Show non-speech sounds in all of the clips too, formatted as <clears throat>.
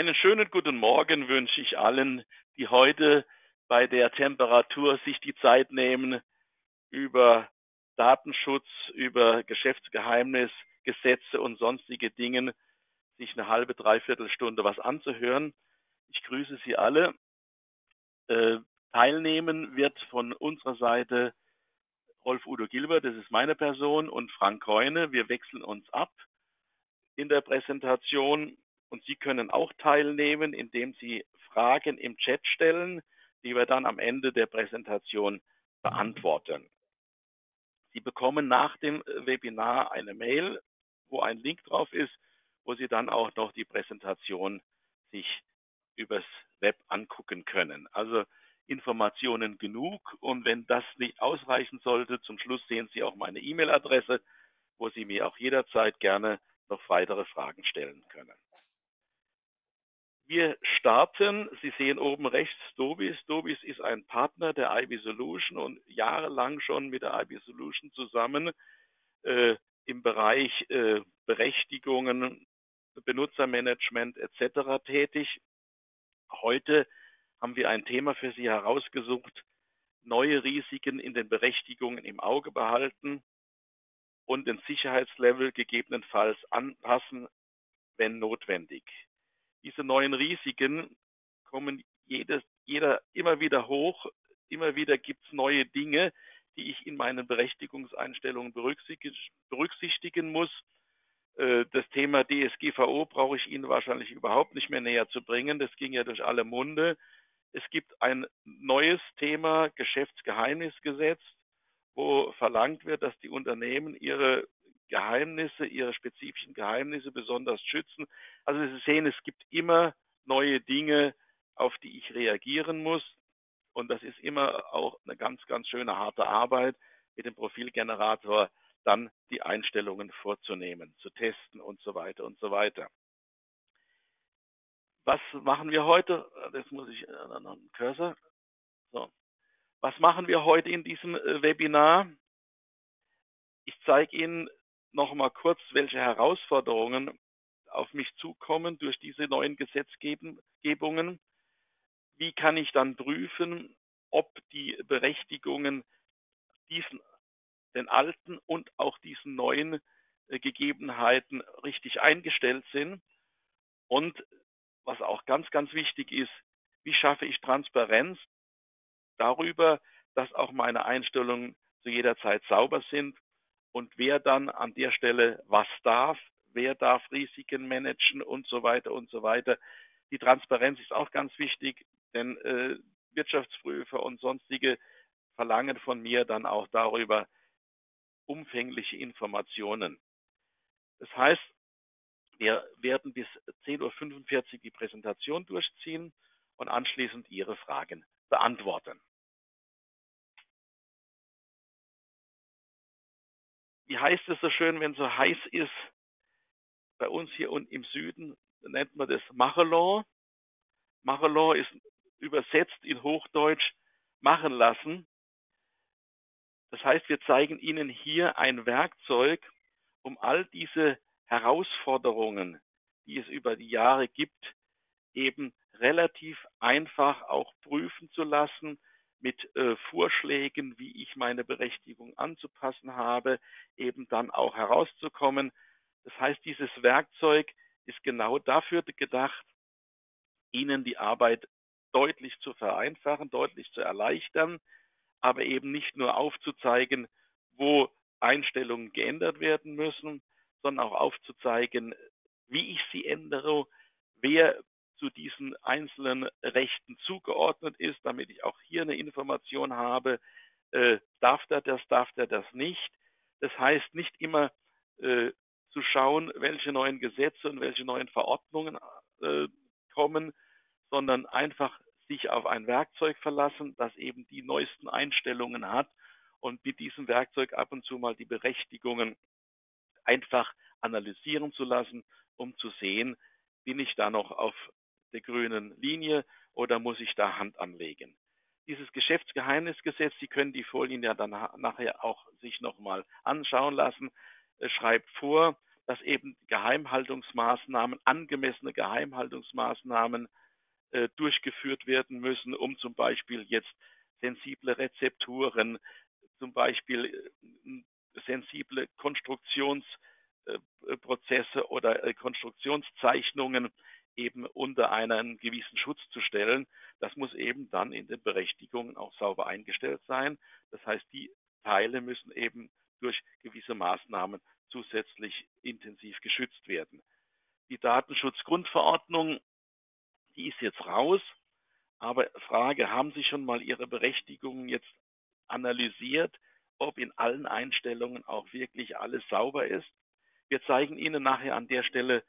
Einen schönen guten Morgen wünsche ich allen, die heute bei der Temperatur sich die Zeit nehmen, über Datenschutz, über Geschäftsgeheimnis, Gesetze und sonstige Dinge sich eine halbe, dreiviertel Stunde was anzuhören. Ich grüße Sie alle. Äh, teilnehmen wird von unserer Seite Rolf Udo Gilbert, das ist meine Person, und Frank Keune. Wir wechseln uns ab in der Präsentation und Sie können auch teilnehmen, indem Sie Fragen im Chat stellen, die wir dann am Ende der Präsentation beantworten. Sie bekommen nach dem Webinar eine Mail, wo ein Link drauf ist, wo Sie dann auch noch die Präsentation sich übers Web angucken können. Also Informationen genug und wenn das nicht ausreichen sollte, zum Schluss sehen Sie auch meine E-Mail-Adresse, wo Sie mir auch jederzeit gerne noch weitere Fragen stellen können. Wir starten, Sie sehen oben rechts Dobis. Dobis ist ein Partner der IB Solution und jahrelang schon mit der IB Solution zusammen äh, im Bereich äh, Berechtigungen, Benutzermanagement etc. tätig. Heute haben wir ein Thema für Sie herausgesucht, neue Risiken in den Berechtigungen im Auge behalten und den Sicherheitslevel gegebenenfalls anpassen, wenn notwendig. Diese neuen Risiken kommen jedes, jeder immer wieder hoch. Immer wieder gibt es neue Dinge, die ich in meinen Berechtigungseinstellungen berücksichtigen muss. Äh, das Thema DSGVO brauche ich Ihnen wahrscheinlich überhaupt nicht mehr näher zu bringen. Das ging ja durch alle Munde. Es gibt ein neues Thema Geschäftsgeheimnisgesetz, wo verlangt wird, dass die Unternehmen ihre Geheimnisse, ihre spezifischen Geheimnisse besonders schützen. Also Sie sehen, es gibt immer neue Dinge, auf die ich reagieren muss. Und das ist immer auch eine ganz, ganz schöne harte Arbeit, mit dem Profilgenerator dann die Einstellungen vorzunehmen, zu testen und so weiter und so weiter. Was machen wir heute? Das muss ich, äh, noch einen Cursor. So. Was machen wir heute in diesem äh, Webinar? Ich zeige Ihnen noch mal kurz, welche Herausforderungen auf mich zukommen durch diese neuen Gesetzgebungen. Wie kann ich dann prüfen, ob die Berechtigungen diesen, den alten und auch diesen neuen äh, Gegebenheiten richtig eingestellt sind? Und was auch ganz, ganz wichtig ist, wie schaffe ich Transparenz darüber, dass auch meine Einstellungen zu jeder Zeit sauber sind und wer dann an der Stelle was darf, wer darf Risiken managen und so weiter und so weiter. Die Transparenz ist auch ganz wichtig, denn äh, Wirtschaftsprüfer und sonstige verlangen von mir dann auch darüber umfängliche Informationen. Das heißt, wir werden bis 10.45 Uhr die Präsentation durchziehen und anschließend Ihre Fragen beantworten. Wie heißt es so schön, wenn so heiß ist? Bei uns hier unten im Süden nennt man das Machelon. Machelon ist übersetzt in Hochdeutsch machen lassen. Das heißt, wir zeigen Ihnen hier ein Werkzeug, um all diese Herausforderungen, die es über die Jahre gibt, eben relativ einfach auch prüfen zu lassen, mit äh, Vorschlägen, wie ich meine Berechtigung anzupassen habe, eben dann auch herauszukommen. Das heißt, dieses Werkzeug ist genau dafür gedacht, Ihnen die Arbeit deutlich zu vereinfachen, deutlich zu erleichtern, aber eben nicht nur aufzuzeigen, wo Einstellungen geändert werden müssen, sondern auch aufzuzeigen, wie ich sie ändere, wer zu diesen einzelnen Rechten zugeordnet ist, damit ich auch hier eine Information habe, äh, darf der das, darf der das nicht. Das heißt nicht immer äh, zu schauen, welche neuen Gesetze und welche neuen Verordnungen äh, kommen, sondern einfach sich auf ein Werkzeug verlassen, das eben die neuesten Einstellungen hat und mit diesem Werkzeug ab und zu mal die Berechtigungen einfach analysieren zu lassen, um zu sehen, bin ich da noch auf der grünen Linie oder muss ich da Hand anlegen? Dieses Geschäftsgeheimnisgesetz, Sie können die Folien ja dann nachher auch sich nochmal anschauen lassen, schreibt vor, dass eben Geheimhaltungsmaßnahmen, angemessene Geheimhaltungsmaßnahmen äh, durchgeführt werden müssen, um zum Beispiel jetzt sensible Rezepturen, zum Beispiel äh, sensible Konstruktionsprozesse oder äh, Konstruktionszeichnungen eben unter einen gewissen Schutz zu stellen. Das muss eben dann in den Berechtigungen auch sauber eingestellt sein. Das heißt, die Teile müssen eben durch gewisse Maßnahmen zusätzlich intensiv geschützt werden. Die Datenschutzgrundverordnung, die ist jetzt raus. Aber Frage, haben Sie schon mal Ihre Berechtigungen jetzt analysiert, ob in allen Einstellungen auch wirklich alles sauber ist? Wir zeigen Ihnen nachher an der Stelle,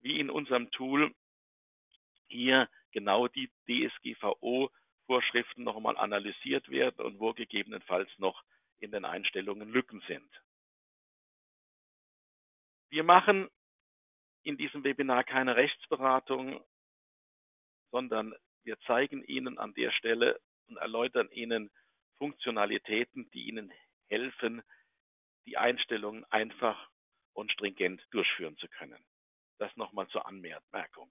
wie in unserem Tool hier genau die DSGVO-Vorschriften noch einmal analysiert werden und wo gegebenenfalls noch in den Einstellungen Lücken sind. Wir machen in diesem Webinar keine Rechtsberatung, sondern wir zeigen Ihnen an der Stelle und erläutern Ihnen Funktionalitäten, die Ihnen helfen, die Einstellungen einfach und stringent durchführen zu können. Das nochmal zur Anmerkung.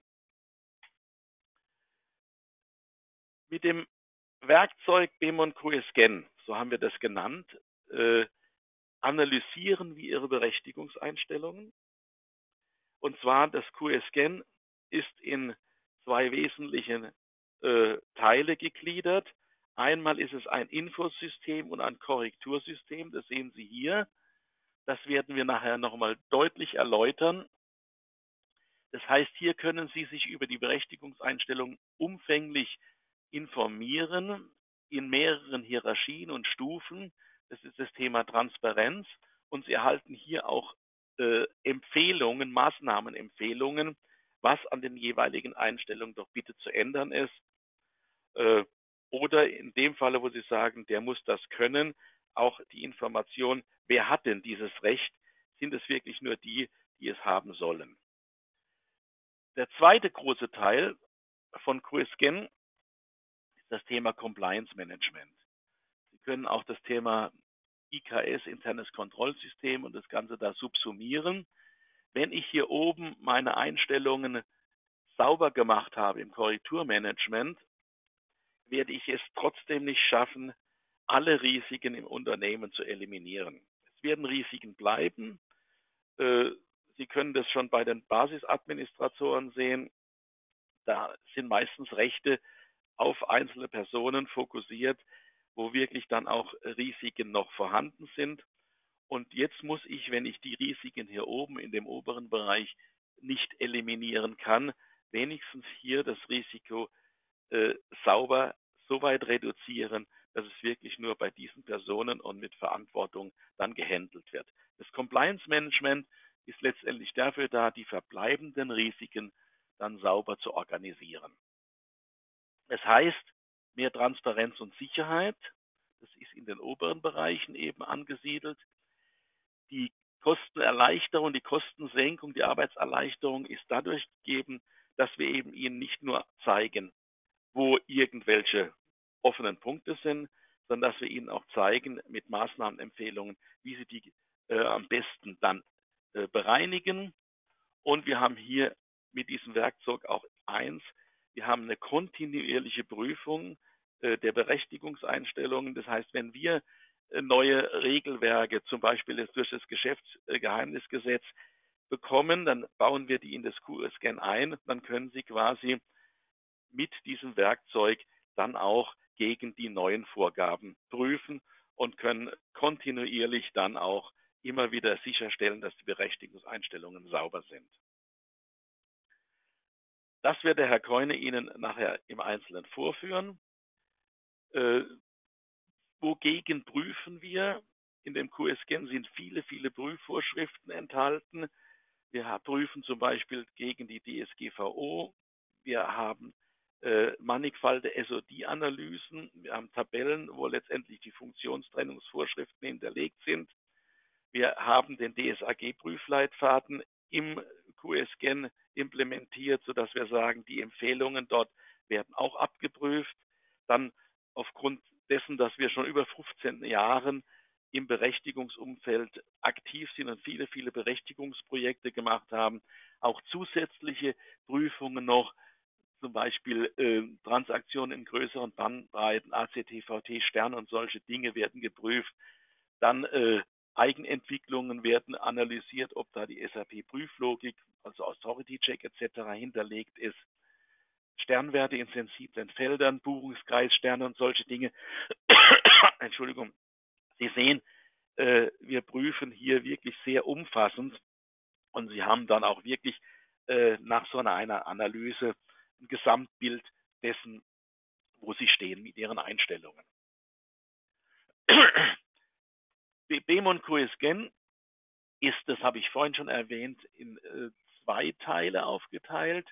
Mit dem Werkzeug Bemon QScan, so haben wir das genannt, äh, analysieren wir Ihre Berechtigungseinstellungen. Und zwar das QScan ist in zwei wesentliche äh, Teile gegliedert. Einmal ist es ein Infosystem und ein Korrektursystem. Das sehen Sie hier. Das werden wir nachher nochmal deutlich erläutern. Das heißt, hier können Sie sich über die Berechtigungseinstellungen umfänglich informieren in mehreren Hierarchien und Stufen. Das ist das Thema Transparenz. Und Sie erhalten hier auch äh, Empfehlungen, Maßnahmenempfehlungen, was an den jeweiligen Einstellungen doch bitte zu ändern ist. Äh, oder in dem Falle, wo Sie sagen, der muss das können, auch die Information, wer hat denn dieses Recht? Sind es wirklich nur die, die es haben sollen? Der zweite große Teil von ist das Thema Compliance Management. Sie können auch das Thema IKS, internes Kontrollsystem und das Ganze da subsumieren. Wenn ich hier oben meine Einstellungen sauber gemacht habe im Korrekturmanagement, werde ich es trotzdem nicht schaffen, alle Risiken im Unternehmen zu eliminieren. Es werden Risiken bleiben. Äh, Sie können das schon bei den Basisadministratoren sehen. Da sind meistens Rechte auf einzelne Personen fokussiert, wo wirklich dann auch Risiken noch vorhanden sind. Und jetzt muss ich, wenn ich die Risiken hier oben in dem oberen Bereich nicht eliminieren kann, wenigstens hier das Risiko äh, sauber so weit reduzieren, dass es wirklich nur bei diesen Personen und mit Verantwortung dann gehandelt wird. Das Compliance Management ist letztendlich dafür da, die verbleibenden Risiken dann sauber zu organisieren. Es heißt, mehr Transparenz und Sicherheit, das ist in den oberen Bereichen eben angesiedelt. Die Kostenerleichterung, die Kostensenkung, die Arbeitserleichterung ist dadurch gegeben, dass wir eben Ihnen nicht nur zeigen, wo irgendwelche offenen Punkte sind, sondern dass wir Ihnen auch zeigen mit Maßnahmenempfehlungen, wie Sie die äh, am besten dann äh, bereinigen. Und wir haben hier mit diesem Werkzeug auch eins, wir haben eine kontinuierliche Prüfung äh, der Berechtigungseinstellungen. Das heißt, wenn wir äh, neue Regelwerke, zum Beispiel durch das Geschäftsgeheimnisgesetz bekommen, dann bauen wir die in das QScan ein. Dann können Sie quasi mit diesem Werkzeug dann auch gegen die neuen Vorgaben prüfen und können kontinuierlich dann auch immer wieder sicherstellen, dass die Berechtigungseinstellungen sauber sind. Das wird der Herr Keune Ihnen nachher im Einzelnen vorführen. Äh, wogegen prüfen wir? In dem QSGen sind viele, viele Prüfvorschriften enthalten. Wir prüfen zum Beispiel gegen die DSGVO. Wir haben äh, mannigfalte SOD-Analysen. Wir haben Tabellen, wo letztendlich die Funktionstrennungsvorschriften hinterlegt sind. Wir haben den DSAG-Prüfleitfaden im QSGen implementiert, sodass wir sagen, die Empfehlungen dort werden auch abgeprüft. Dann aufgrund dessen, dass wir schon über 15 Jahren im Berechtigungsumfeld aktiv sind und viele, viele Berechtigungsprojekte gemacht haben. Auch zusätzliche Prüfungen noch, zum Beispiel äh, Transaktionen in größeren Bandbreiten, ACTVT, Stern und solche Dinge werden geprüft. Dann äh, Eigenentwicklungen werden analysiert, ob da die SAP-Prüflogik, also Authority-Check etc. hinterlegt ist. Sternwerte in sensiblen Feldern, Buchungskreis, Sterne und solche Dinge. <coughs> Entschuldigung. Sie sehen, äh, wir prüfen hier wirklich sehr umfassend und Sie haben dann auch wirklich äh, nach so einer Analyse ein Gesamtbild dessen, wo Sie stehen mit Ihren Einstellungen. <coughs> BEMON QSGen ist, das habe ich vorhin schon erwähnt, in äh, zwei Teile aufgeteilt.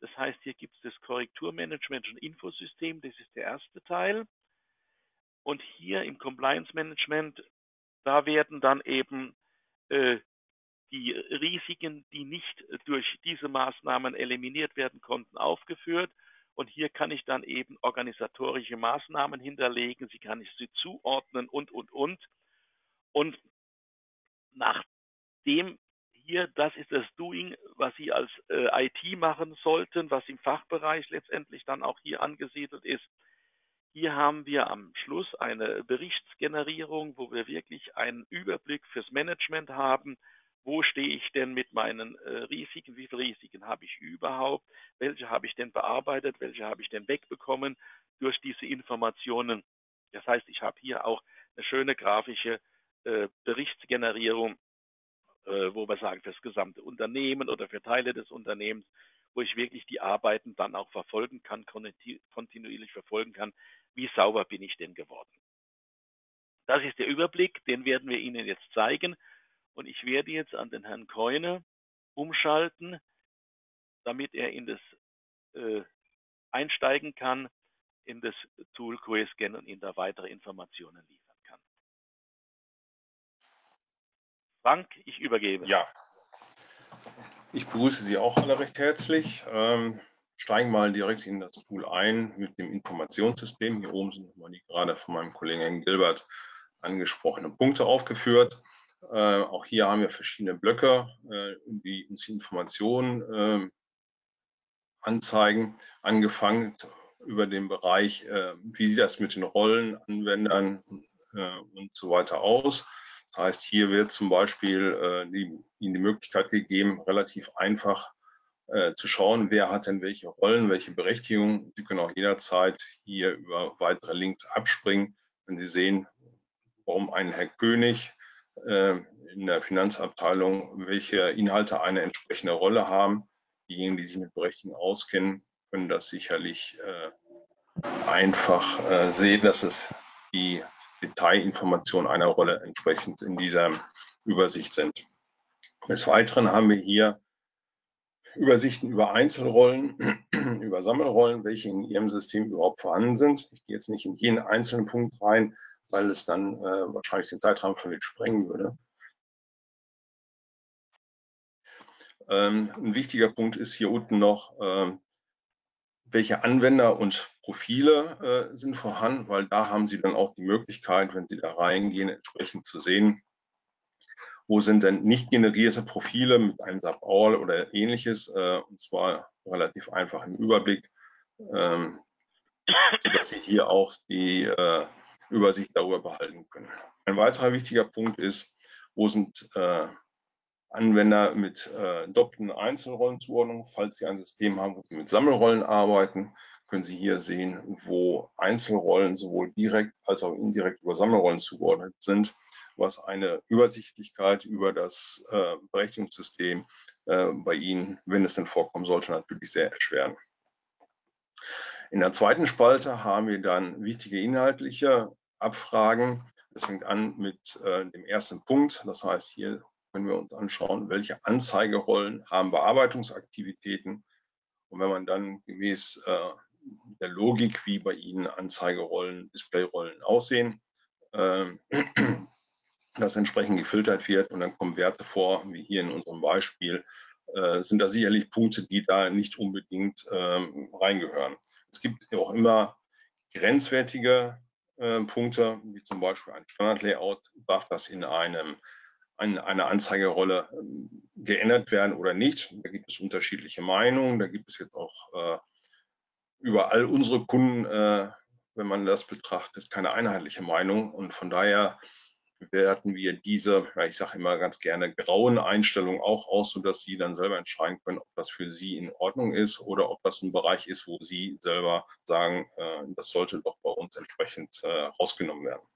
Das heißt, hier gibt es das Korrekturmanagement und Infosystem, das ist der erste Teil. Und hier im Compliance Management, da werden dann eben äh, die Risiken, die nicht durch diese Maßnahmen eliminiert werden konnten, aufgeführt. Und hier kann ich dann eben organisatorische Maßnahmen hinterlegen, sie kann ich sie zuordnen und, und, und. Und nachdem hier, das ist das Doing, was Sie als äh, IT machen sollten, was im Fachbereich letztendlich dann auch hier angesiedelt ist. Hier haben wir am Schluss eine Berichtsgenerierung, wo wir wirklich einen Überblick fürs Management haben. Wo stehe ich denn mit meinen äh, Risiken? Wie viele Risiken habe ich überhaupt? Welche habe ich denn bearbeitet? Welche habe ich denn wegbekommen durch diese Informationen? Das heißt, ich habe hier auch eine schöne grafische äh, Berichtsgenerierung, äh, wo wir sagen, für das gesamte Unternehmen oder für Teile des Unternehmens, wo ich wirklich die Arbeiten dann auch verfolgen kann, kontinuierlich verfolgen kann, wie sauber bin ich denn geworden. Das ist der Überblick, den werden wir Ihnen jetzt zeigen. Und ich werde jetzt an den Herrn Keune umschalten, damit er in das äh, einsteigen kann, in das Tool QScan und Ihnen da weitere Informationen liefern. Frank, ich übergebe. Ja. Ich begrüße Sie auch alle recht herzlich. Ähm, steigen mal direkt in das Tool ein mit dem Informationssystem. Hier oben sind nochmal die gerade von meinem Kollegen Gilbert angesprochenen Punkte aufgeführt. Äh, auch hier haben wir verschiedene Blöcke, äh, die uns die Informationen äh, anzeigen, angefangen über den Bereich, äh, wie sieht das mit den Rollen, Anwendern äh, und so weiter aus das heißt, hier wird zum Beispiel äh, die, Ihnen die Möglichkeit gegeben, relativ einfach äh, zu schauen, wer hat denn welche Rollen, welche Berechtigungen. Sie können auch jederzeit hier über weitere Links abspringen, wenn Sie sehen, warum ein Herr König äh, in der Finanzabteilung, welche Inhalte eine entsprechende Rolle haben. Diejenigen, die sich mit Berechtigungen auskennen, können das sicherlich äh, einfach äh, sehen, dass es die Detailinformationen einer Rolle entsprechend in dieser Übersicht sind. Des Weiteren haben wir hier Übersichten über Einzelrollen, <clears throat> über Sammelrollen, welche in Ihrem System überhaupt vorhanden sind. Ich gehe jetzt nicht in jeden einzelnen Punkt rein, weil es dann äh, wahrscheinlich den Zeitrahmen völlig sprengen würde. Ähm, ein wichtiger Punkt ist hier unten noch, ähm, welche Anwender und Profile äh, sind vorhanden, weil da haben Sie dann auch die Möglichkeit, wenn Sie da reingehen, entsprechend zu sehen, wo sind denn nicht generierte Profile mit einem Sub-All oder ähnliches, äh, und zwar relativ einfach im Überblick, ähm, sodass Sie hier auch die äh, Übersicht darüber behalten können. Ein weiterer wichtiger Punkt ist, wo sind äh, Anwender mit äh, doppelten Einzelrollenzuordnung. Falls Sie ein System haben, wo Sie mit Sammelrollen arbeiten, können Sie hier sehen, wo Einzelrollen sowohl direkt als auch indirekt über Sammelrollen zugeordnet sind, was eine Übersichtlichkeit über das äh, Berechnungssystem äh, bei Ihnen, wenn es denn vorkommen sollte, natürlich sehr erschweren. In der zweiten Spalte haben wir dann wichtige inhaltliche Abfragen. Es fängt an mit äh, dem ersten Punkt. Das heißt, hier können wir uns anschauen, welche Anzeigerollen haben Bearbeitungsaktivitäten. Und wenn man dann gemäß äh, der Logik, wie bei Ihnen Anzeigerollen, Displayrollen aussehen, äh, <clears throat> das entsprechend gefiltert wird und dann kommen Werte vor, wie hier in unserem Beispiel, äh, sind da sicherlich Punkte, die da nicht unbedingt ähm, reingehören. Es gibt auch immer grenzwertige äh, Punkte, wie zum Beispiel ein Standardlayout, darf das in einem an einer Anzeigerolle ähm, geändert werden oder nicht. Da gibt es unterschiedliche Meinungen. Da gibt es jetzt auch äh, überall unsere Kunden, äh, wenn man das betrachtet, keine einheitliche Meinung. Und von daher werten wir diese, ja, ich sage immer ganz gerne, grauen Einstellungen auch aus, sodass Sie dann selber entscheiden können, ob das für Sie in Ordnung ist oder ob das ein Bereich ist, wo Sie selber sagen, äh, das sollte doch bei uns entsprechend äh, rausgenommen werden.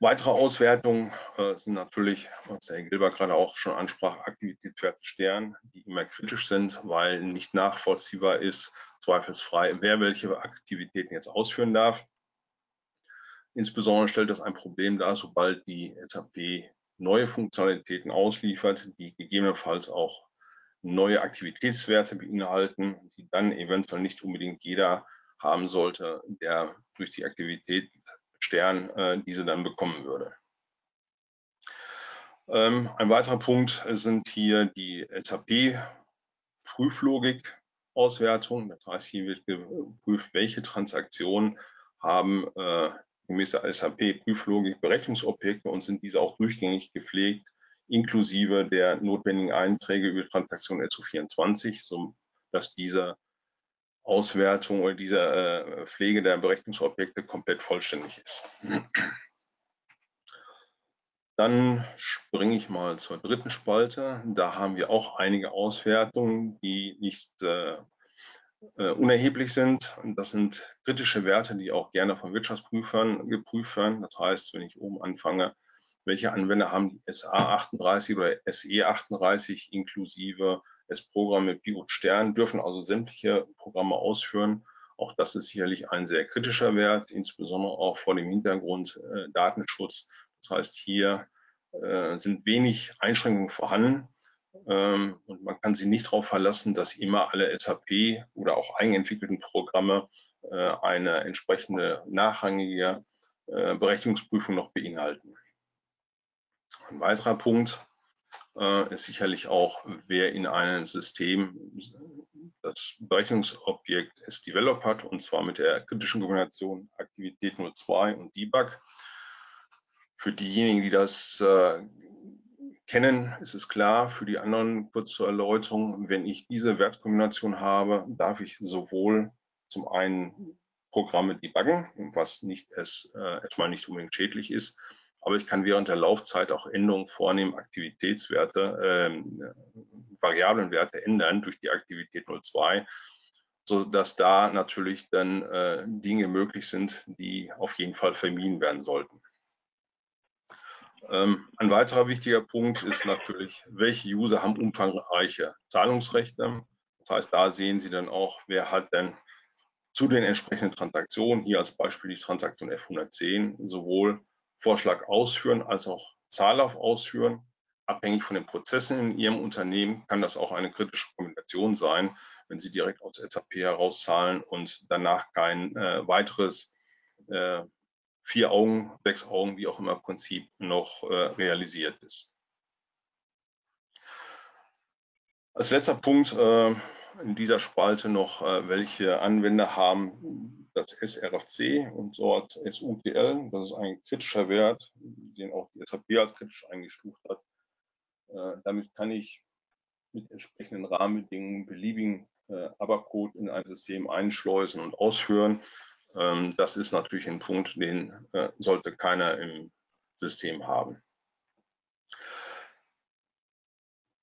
Weitere Auswertungen äh, sind natürlich, was der Herr Gilbert gerade auch schon ansprach, Aktivitätswerte Stern, die immer kritisch sind, weil nicht nachvollziehbar ist, zweifelsfrei, wer welche Aktivitäten jetzt ausführen darf. Insbesondere stellt das ein Problem dar, sobald die SAP neue Funktionalitäten ausliefert, die gegebenenfalls auch neue Aktivitätswerte beinhalten, die dann eventuell nicht unbedingt jeder haben sollte, der durch die Aktivität Stern äh, diese dann bekommen würde. Ähm, ein weiterer Punkt sind hier die SAP-Prüflogik-Auswertung. Das heißt, hier wird geprüft, welche Transaktionen haben äh, gemäß der SAP-Prüflogik Berechnungsobjekte und sind diese auch durchgängig gepflegt, inklusive der notwendigen Einträge über Transaktion SO24, sodass diese Auswertung oder diese äh, Pflege der Berechnungsobjekte komplett vollständig ist. Dann springe ich mal zur dritten Spalte. Da haben wir auch einige Auswertungen, die nicht äh, äh, unerheblich sind. Das sind kritische Werte, die auch gerne von Wirtschaftsprüfern geprüft werden. Das heißt, wenn ich oben anfange, welche Anwender haben die SA38 oder SE38 inklusive S-Programm mit Pilot Stern, dürfen also sämtliche Programme ausführen. Auch das ist sicherlich ein sehr kritischer Wert, insbesondere auch vor dem Hintergrund äh, Datenschutz. Das heißt, hier äh, sind wenig Einschränkungen vorhanden. Ähm, und man kann sich nicht darauf verlassen, dass immer alle SAP oder auch eigenentwickelten Programme äh, eine entsprechende nachrangige äh, Berechnungsprüfung noch beinhalten. Ein weiterer Punkt äh, ist sicherlich auch, wer in einem System das Berechnungsobjekt S-Develop hat, und zwar mit der kritischen Kombination Aktivität 02 und Debug. Für diejenigen, die das äh, kennen, ist es klar, für die anderen kurz zur Erläuterung, wenn ich diese Wertkombination habe, darf ich sowohl zum einen Programme debuggen, was nicht es, äh, erstmal nicht unbedingt schädlich ist, aber ich kann während der Laufzeit auch Änderungen vornehmen, Aktivitätswerte, ähm, Variablenwerte ändern durch die Aktivität 02, so dass da natürlich dann äh, Dinge möglich sind, die auf jeden Fall vermieden werden sollten. Ähm, ein weiterer wichtiger Punkt ist natürlich, welche User haben umfangreiche Zahlungsrechte. Das heißt, da sehen Sie dann auch, wer hat denn zu den entsprechenden Transaktionen, hier als Beispiel die Transaktion F110, sowohl Vorschlag ausführen als auch Zahllauf ausführen. Abhängig von den Prozessen in Ihrem Unternehmen kann das auch eine kritische Kombination sein, wenn Sie direkt aus SAP herauszahlen und danach kein äh, weiteres äh, vier Augen, sechs Augen, wie auch immer Prinzip noch äh, realisiert ist. Als letzter Punkt äh, in dieser Spalte noch, äh, welche Anwender haben das SRFC und dort SUTL. Das ist ein kritischer Wert, den auch die SAP als kritisch eingestuft hat. Äh, damit kann ich mit entsprechenden Rahmenbedingungen beliebigen äh, ABAP-Code in ein System einschleusen und ausführen. Ähm, das ist natürlich ein Punkt, den sollte keiner im System haben.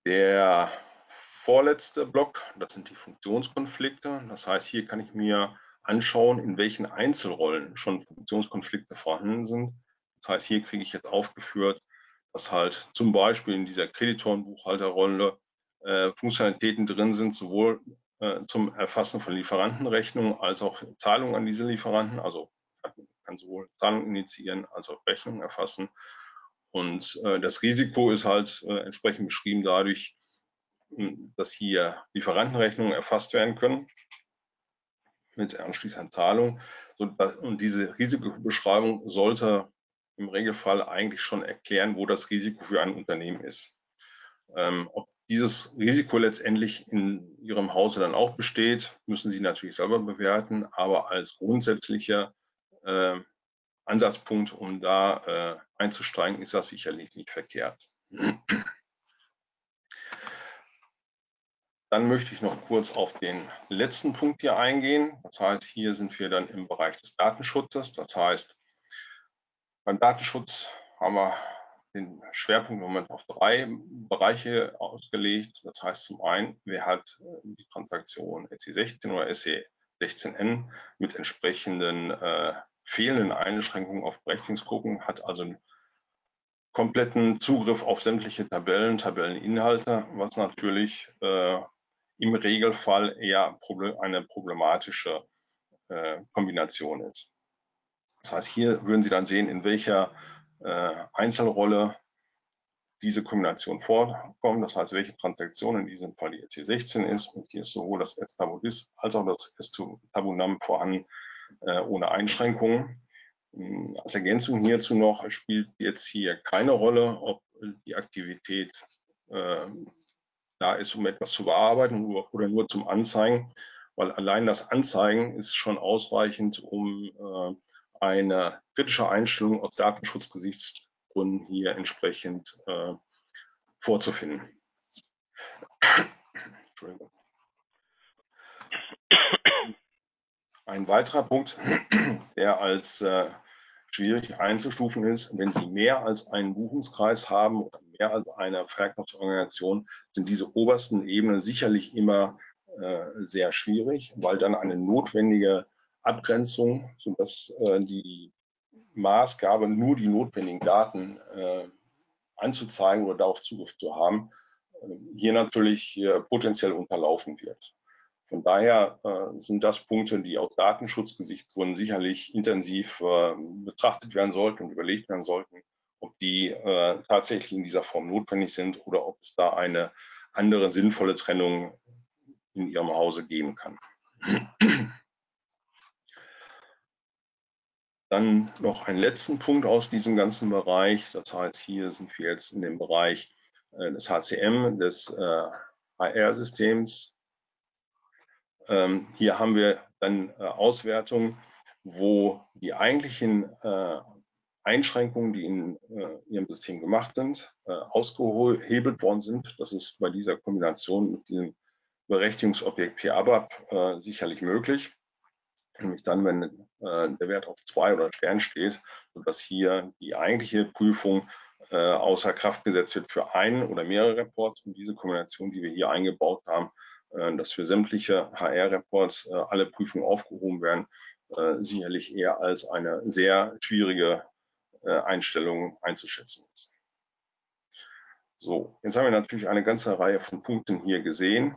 Der vorletzte Block, das sind die Funktionskonflikte. Das heißt, hier kann ich mir anschauen, in welchen Einzelrollen schon Funktionskonflikte vorhanden sind. Das heißt, hier kriege ich jetzt aufgeführt, dass halt zum Beispiel in dieser Kreditorenbuchhalterrolle äh, Funktionalitäten drin sind, sowohl äh, zum Erfassen von Lieferantenrechnungen als auch Zahlungen an diese Lieferanten. Also kann sowohl Zahlungen initiieren als auch Rechnungen erfassen. Und äh, das Risiko ist halt äh, entsprechend beschrieben dadurch, dass hier Lieferantenrechnungen erfasst werden können mit anschließender Zahlung. Und diese Risikobeschreibung sollte im Regelfall eigentlich schon erklären, wo das Risiko für ein Unternehmen ist. Ähm, ob dieses Risiko letztendlich in Ihrem Hause dann auch besteht, müssen Sie natürlich selber bewerten, aber als grundsätzliche äh, Ansatzpunkt, um da äh, einzusteigen, ist das sicherlich nicht verkehrt. Dann möchte ich noch kurz auf den letzten Punkt hier eingehen. Das heißt, hier sind wir dann im Bereich des Datenschutzes. Das heißt, beim Datenschutz haben wir den Schwerpunkt im Moment auf drei Bereiche ausgelegt. Das heißt zum einen, wer hat die Transaktion SE16 oder SE16N mit entsprechenden äh, fehlenden Einschränkungen auf Berechtigungsgruppen, hat also einen kompletten Zugriff auf sämtliche Tabellen, Tabelleninhalte, was natürlich äh, im Regelfall eher eine problematische äh, Kombination ist. Das heißt, hier würden Sie dann sehen, in welcher äh, Einzelrolle diese Kombination vorkommt. Das heißt, welche Transaktion in diesem Fall die EC16 ist. Und hier ist sowohl das S-Tabudis als auch das S-Tabunam vorhanden äh, ohne Einschränkungen. Hm, als Ergänzung hierzu noch spielt jetzt hier keine Rolle, ob die Aktivität da ist, um etwas zu bearbeiten oder nur zum Anzeigen, weil allein das Anzeigen ist schon ausreichend, um äh, eine kritische Einstellung aus Datenschutzgesichtsgründen hier entsprechend äh, vorzufinden. Ein weiterer Punkt, der als äh, schwierig einzustufen ist, wenn Sie mehr als einen Buchungskreis haben oder mehr als eine Verkaufsorganisation, sind diese obersten Ebenen sicherlich immer äh, sehr schwierig, weil dann eine notwendige Abgrenzung, sodass äh, die Maßgabe, nur die notwendigen Daten äh, anzuzeigen oder darauf Zugriff zu haben, äh, hier natürlich äh, potenziell unterlaufen wird. Von daher äh, sind das Punkte, die aus Datenschutzgesichtspunkten sicherlich intensiv äh, betrachtet werden sollten und überlegt werden sollten, ob die äh, tatsächlich in dieser Form notwendig sind oder ob es da eine andere sinnvolle Trennung in Ihrem Hause geben kann. Dann noch einen letzten Punkt aus diesem ganzen Bereich. Das heißt, hier sind wir jetzt in dem Bereich äh, des HCM, des äh, HR-Systems, ähm, hier haben wir dann äh, Auswertungen, wo die eigentlichen äh, Einschränkungen, die in äh, Ihrem System gemacht sind, äh, ausgehebelt worden sind. Das ist bei dieser Kombination mit dem Berechtigungsobjekt PABAP äh, sicherlich möglich. Nämlich dann, wenn äh, der Wert auf zwei oder Stern steht, sodass hier die eigentliche Prüfung außer Kraft gesetzt wird für einen oder mehrere Reports. Und diese Kombination, die wir hier eingebaut haben, äh, dass für sämtliche HR-Reports äh, alle Prüfungen aufgehoben werden, äh, sicherlich eher als eine sehr schwierige Einstellung einzuschätzen ist. So, jetzt haben wir natürlich eine ganze Reihe von Punkten hier gesehen,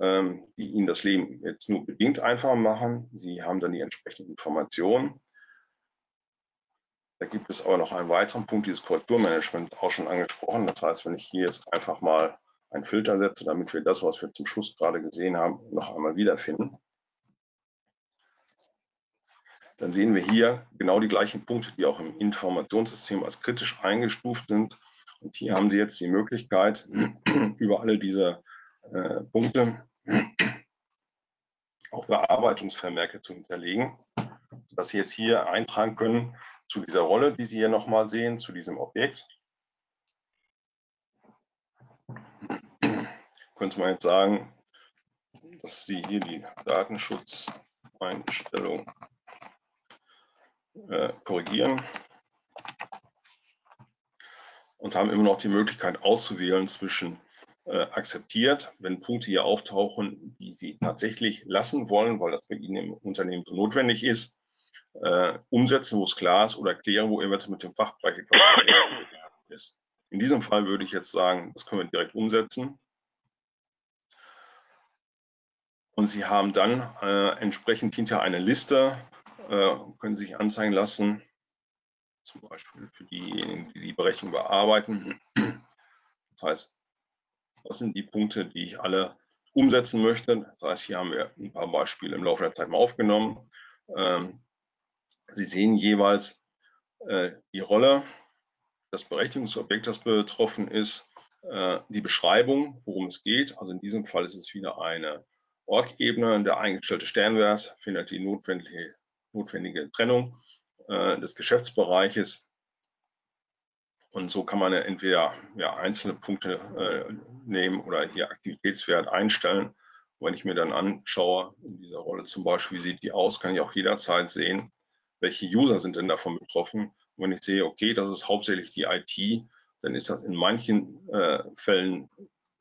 ähm, die Ihnen das Leben jetzt nur bedingt einfacher machen. Sie haben dann die entsprechenden Informationen. Da gibt es aber noch einen weiteren Punkt, dieses Korrekturmanagement auch schon angesprochen. Das heißt, wenn ich hier jetzt einfach mal einen Filter setze, damit wir das, was wir zum Schluss gerade gesehen haben, noch einmal wiederfinden. Dann sehen wir hier genau die gleichen Punkte, die auch im Informationssystem als kritisch eingestuft sind. Und hier haben Sie jetzt die Möglichkeit, <clears throat> über alle diese äh, Punkte <clears throat> auch Bearbeitungsvermerke zu hinterlegen, dass Sie jetzt hier eintragen können zu dieser Rolle, die Sie hier nochmal sehen, zu diesem Objekt. <clears throat> könnte man jetzt sagen, dass Sie hier die Datenschutzeinstellung äh, korrigieren und haben immer noch die Möglichkeit auszuwählen zwischen äh, akzeptiert, wenn Punkte hier auftauchen, die Sie tatsächlich lassen wollen, weil das bei Ihnen im Unternehmen so notwendig ist, äh, umsetzen, wo es klar ist, oder klären, wo irgendwas mit dem Fachbereich etwas <clears throat> ist. In diesem Fall würde ich jetzt sagen, das können wir direkt umsetzen. Und Sie haben dann äh, entsprechend hinter eine Liste, äh, können sich anzeigen lassen, zum Beispiel für diejenigen, die die Berechnung bearbeiten. Das heißt, das sind die Punkte, die ich alle umsetzen möchte. Das heißt, hier haben wir ein paar Beispiele im Laufe der Zeit mal aufgenommen. Ähm, Sie sehen jeweils äh, die Rolle, das Berechtigungsobjekt, das betroffen ist, äh, die Beschreibung, worum es geht. Also in diesem Fall ist es wieder eine Org-Ebene, der eingestellte Sternwert findet die notwendige, notwendige Trennung äh, des Geschäftsbereiches. Und so kann man ja entweder ja, einzelne Punkte äh, nehmen oder hier Aktivitätswert einstellen. Und wenn ich mir dann anschaue, in dieser Rolle zum Beispiel, wie sieht die aus, kann ich auch jederzeit sehen, welche User sind denn davon betroffen. Und wenn ich sehe, okay, das ist hauptsächlich die IT, dann ist das in manchen äh, Fällen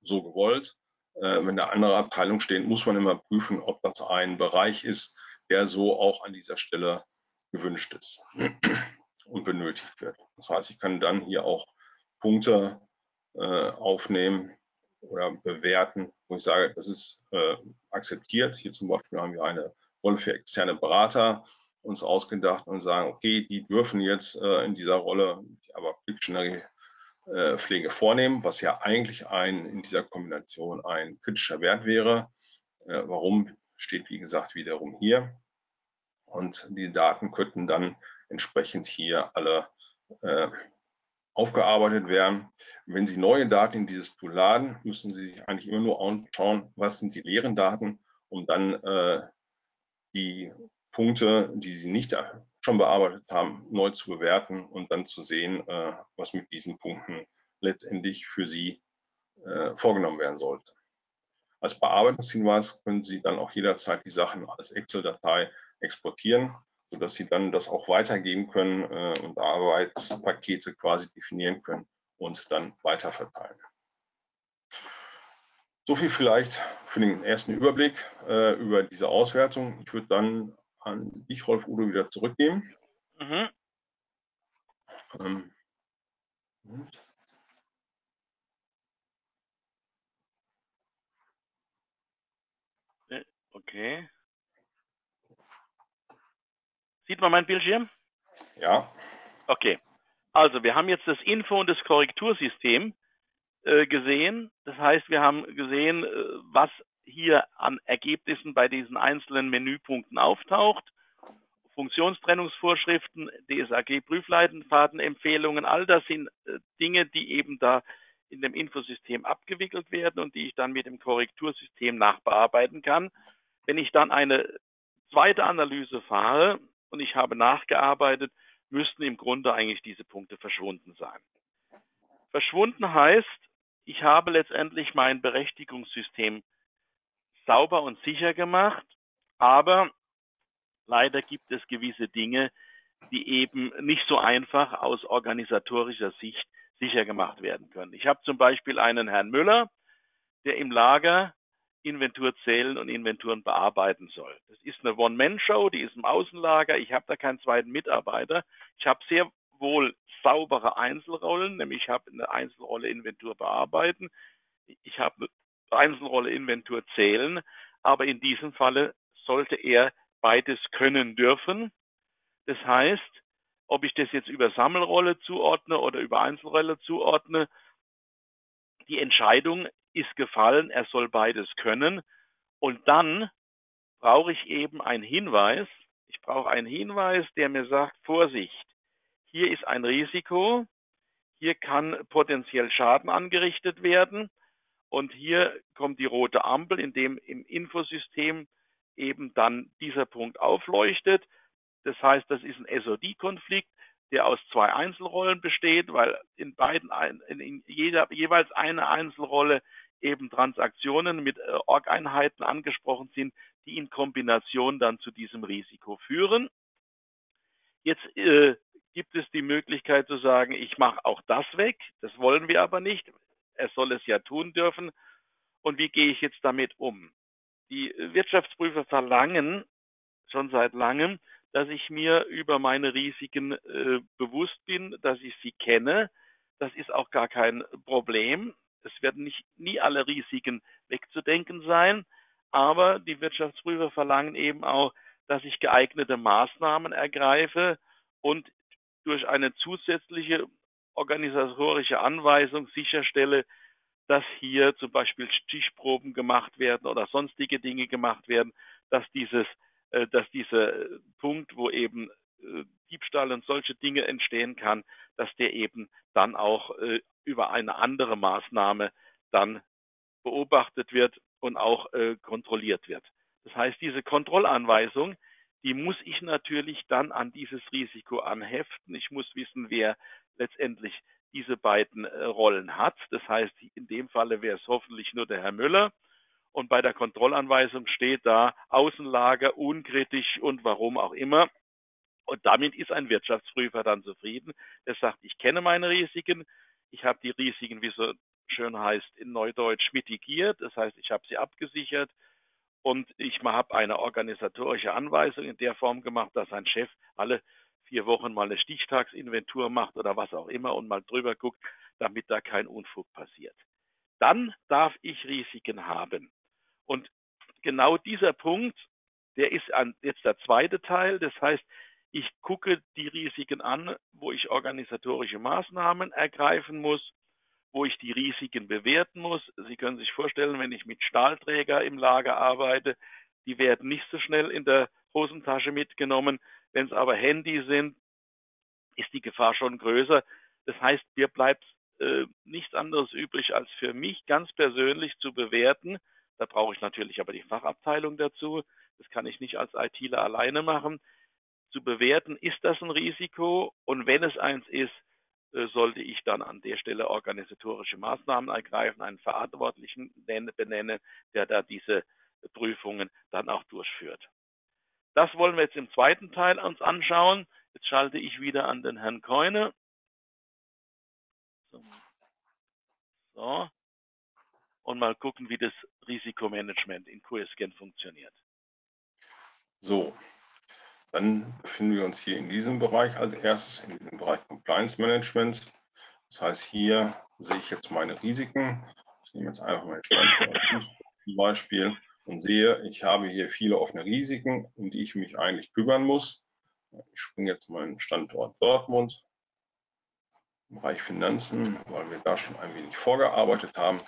so gewollt. Äh, wenn da andere Abteilungen stehen, muss man immer prüfen, ob das ein Bereich ist, der so auch an dieser Stelle gewünscht ist <clears throat> und benötigt wird. Das heißt, ich kann dann hier auch Punkte äh, aufnehmen oder bewerten, wo ich sage, das ist äh, akzeptiert. Hier zum Beispiel haben wir eine Rolle für externe Berater uns ausgedacht und sagen, okay, die dürfen jetzt äh, in dieser Rolle aber Dictionary äh, Pflege vornehmen, was ja eigentlich ein in dieser Kombination ein kritischer Wert wäre. Äh, warum steht wie gesagt wiederum hier und die Daten könnten dann entsprechend hier alle äh, aufgearbeitet werden. Wenn Sie neue Daten in dieses Tool laden, müssen Sie sich eigentlich immer nur anschauen, was sind die leeren Daten, um dann äh, die Punkte, die Sie nicht schon bearbeitet haben, neu zu bewerten und dann zu sehen, äh, was mit diesen Punkten letztendlich für Sie äh, vorgenommen werden sollte. Als Bearbeitungshinweis können Sie dann auch jederzeit die Sachen als Excel-Datei exportieren, sodass Sie dann das auch weitergeben können äh, und Arbeitspakete quasi definieren können und dann weiterverteilen. So viel vielleicht für den ersten Überblick äh, über diese Auswertung. Ich würde dann an dich, Rolf Udo, wieder zurückgeben. Mhm. Ähm, okay. Sieht man mein Bildschirm? Ja. Okay. Also wir haben jetzt das Info- und das Korrektursystem äh, gesehen. Das heißt, wir haben gesehen, äh, was hier an Ergebnissen bei diesen einzelnen Menüpunkten auftaucht. Funktionstrennungsvorschriften, DSAG-Prüfleitenfadenempfehlungen, all das sind äh, Dinge, die eben da in dem Infosystem abgewickelt werden und die ich dann mit dem Korrektursystem nachbearbeiten kann. Wenn ich dann eine zweite Analyse fahre, und ich habe nachgearbeitet, müssten im Grunde eigentlich diese Punkte verschwunden sein. Verschwunden heißt, ich habe letztendlich mein Berechtigungssystem sauber und sicher gemacht, aber leider gibt es gewisse Dinge, die eben nicht so einfach aus organisatorischer Sicht sicher gemacht werden können. Ich habe zum Beispiel einen Herrn Müller, der im Lager Inventur zählen und Inventuren bearbeiten soll. Das ist eine One-Man-Show, die ist im Außenlager. Ich habe da keinen zweiten Mitarbeiter. Ich habe sehr wohl saubere Einzelrollen, nämlich ich habe eine Einzelrolle Inventur bearbeiten. Ich habe eine Einzelrolle Inventur zählen, aber in diesem Falle sollte er beides können dürfen. Das heißt, ob ich das jetzt über Sammelrolle zuordne oder über Einzelrolle zuordne, die Entscheidung ist gefallen, er soll beides können. Und dann brauche ich eben einen Hinweis. Ich brauche einen Hinweis, der mir sagt, Vorsicht, hier ist ein Risiko, hier kann potenziell Schaden angerichtet werden und hier kommt die rote Ampel, in dem im Infosystem eben dann dieser Punkt aufleuchtet. Das heißt, das ist ein SOD-Konflikt der aus zwei Einzelrollen besteht, weil in beiden in jeder jeweils eine Einzelrolle eben Transaktionen mit äh, Org-Einheiten angesprochen sind, die in Kombination dann zu diesem Risiko führen. Jetzt äh, gibt es die Möglichkeit zu sagen, ich mache auch das weg. Das wollen wir aber nicht. Er soll es ja tun dürfen. Und wie gehe ich jetzt damit um? Die Wirtschaftsprüfer verlangen schon seit langem, dass ich mir über meine Risiken äh, bewusst bin, dass ich sie kenne. Das ist auch gar kein Problem. Es werden nicht nie alle Risiken wegzudenken sein, aber die Wirtschaftsprüfer verlangen eben auch, dass ich geeignete Maßnahmen ergreife und durch eine zusätzliche organisatorische Anweisung sicherstelle, dass hier zum Beispiel Stichproben gemacht werden oder sonstige Dinge gemacht werden, dass dieses dass dieser Punkt, wo eben äh, Diebstahl und solche Dinge entstehen kann, dass der eben dann auch äh, über eine andere Maßnahme dann beobachtet wird und auch kontrolliert wird. Das heißt, diese Kontrollanweisung, die muss ich natürlich dann an dieses Risiko anheften. Ich muss wissen, wer letztendlich diese beiden äh, Rollen hat. Das heißt, in dem Falle wäre es hoffentlich nur der Herr Müller. Und bei der Kontrollanweisung steht da Außenlager, unkritisch und warum auch immer. Und damit ist ein Wirtschaftsprüfer dann zufrieden. Der sagt, ich kenne meine Risiken, ich habe die Risiken, wie so schön heißt, in Neudeutsch mitigiert. Das heißt, ich habe sie abgesichert und ich habe eine organisatorische Anweisung in der Form gemacht, dass ein Chef alle vier Wochen mal eine Stichtagsinventur macht oder was auch immer und mal drüber guckt, damit da kein Unfug passiert. Dann darf ich Risiken haben. Und genau dieser Punkt, der ist jetzt der zweite Teil. Das heißt, ich gucke die Risiken an, wo ich organisatorische Maßnahmen ergreifen muss, wo ich die Risiken bewerten muss. Sie können sich vorstellen, wenn ich mit Stahlträger im Lager arbeite, die werden nicht so schnell in der Hosentasche mitgenommen. Wenn es aber Handy sind, ist die Gefahr schon größer. Das heißt, mir bleibt äh, nichts anderes übrig, als für mich ganz persönlich zu bewerten. Da brauche ich natürlich aber die Fachabteilung dazu. Das kann ich nicht als ITler alleine machen. Zu bewerten, ist das ein Risiko? Und wenn es eins ist, äh, sollte ich dann an der Stelle organisatorische Maßnahmen ergreifen, einen Verantwortlichen benennen, der da diese Prüfungen dann auch durchführt. Das wollen wir jetzt im zweiten Teil uns anschauen. Jetzt schalte ich wieder an den Herrn Keune. So. Und mal gucken, wie das Risikomanagement in QSGen funktioniert. So, dann befinden wir uns hier in diesem Bereich als erstes, in diesem Bereich Compliance Management. Das heißt, hier sehe ich jetzt meine Risiken. Ich nehme jetzt einfach mein Standort zum Beispiel und sehe, ich habe hier viele offene Risiken, um die ich mich eigentlich kümmern muss. Ich springe jetzt meinen Standort Dortmund im Bereich Finanzen, weil wir da schon ein wenig vorgearbeitet haben.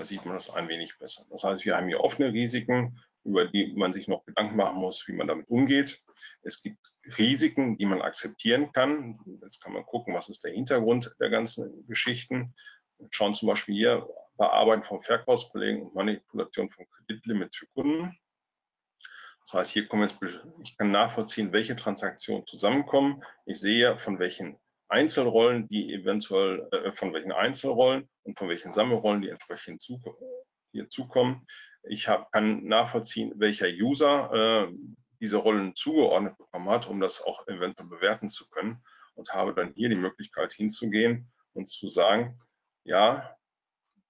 Da sieht man das ein wenig besser. Das heißt, wir haben hier offene Risiken, über die man sich noch Gedanken machen muss, wie man damit umgeht. Es gibt Risiken, die man akzeptieren kann. Jetzt kann man gucken, was ist der Hintergrund der ganzen Geschichten. Wir schauen zum Beispiel hier Bearbeiten von Verkaufsbelegen und Manipulation von Kreditlimits für Kunden. Das heißt, hier kommen jetzt, ich kann nachvollziehen, welche Transaktionen zusammenkommen. Ich sehe, von welchen Einzelrollen, die eventuell, äh, von welchen Einzelrollen und von welchen Sammelrollen die entsprechend zu, hier zukommen. Ich hab, kann nachvollziehen, welcher User äh, diese Rollen zugeordnet bekommen hat, um das auch eventuell bewerten zu können und habe dann hier die Möglichkeit hinzugehen und zu sagen, ja,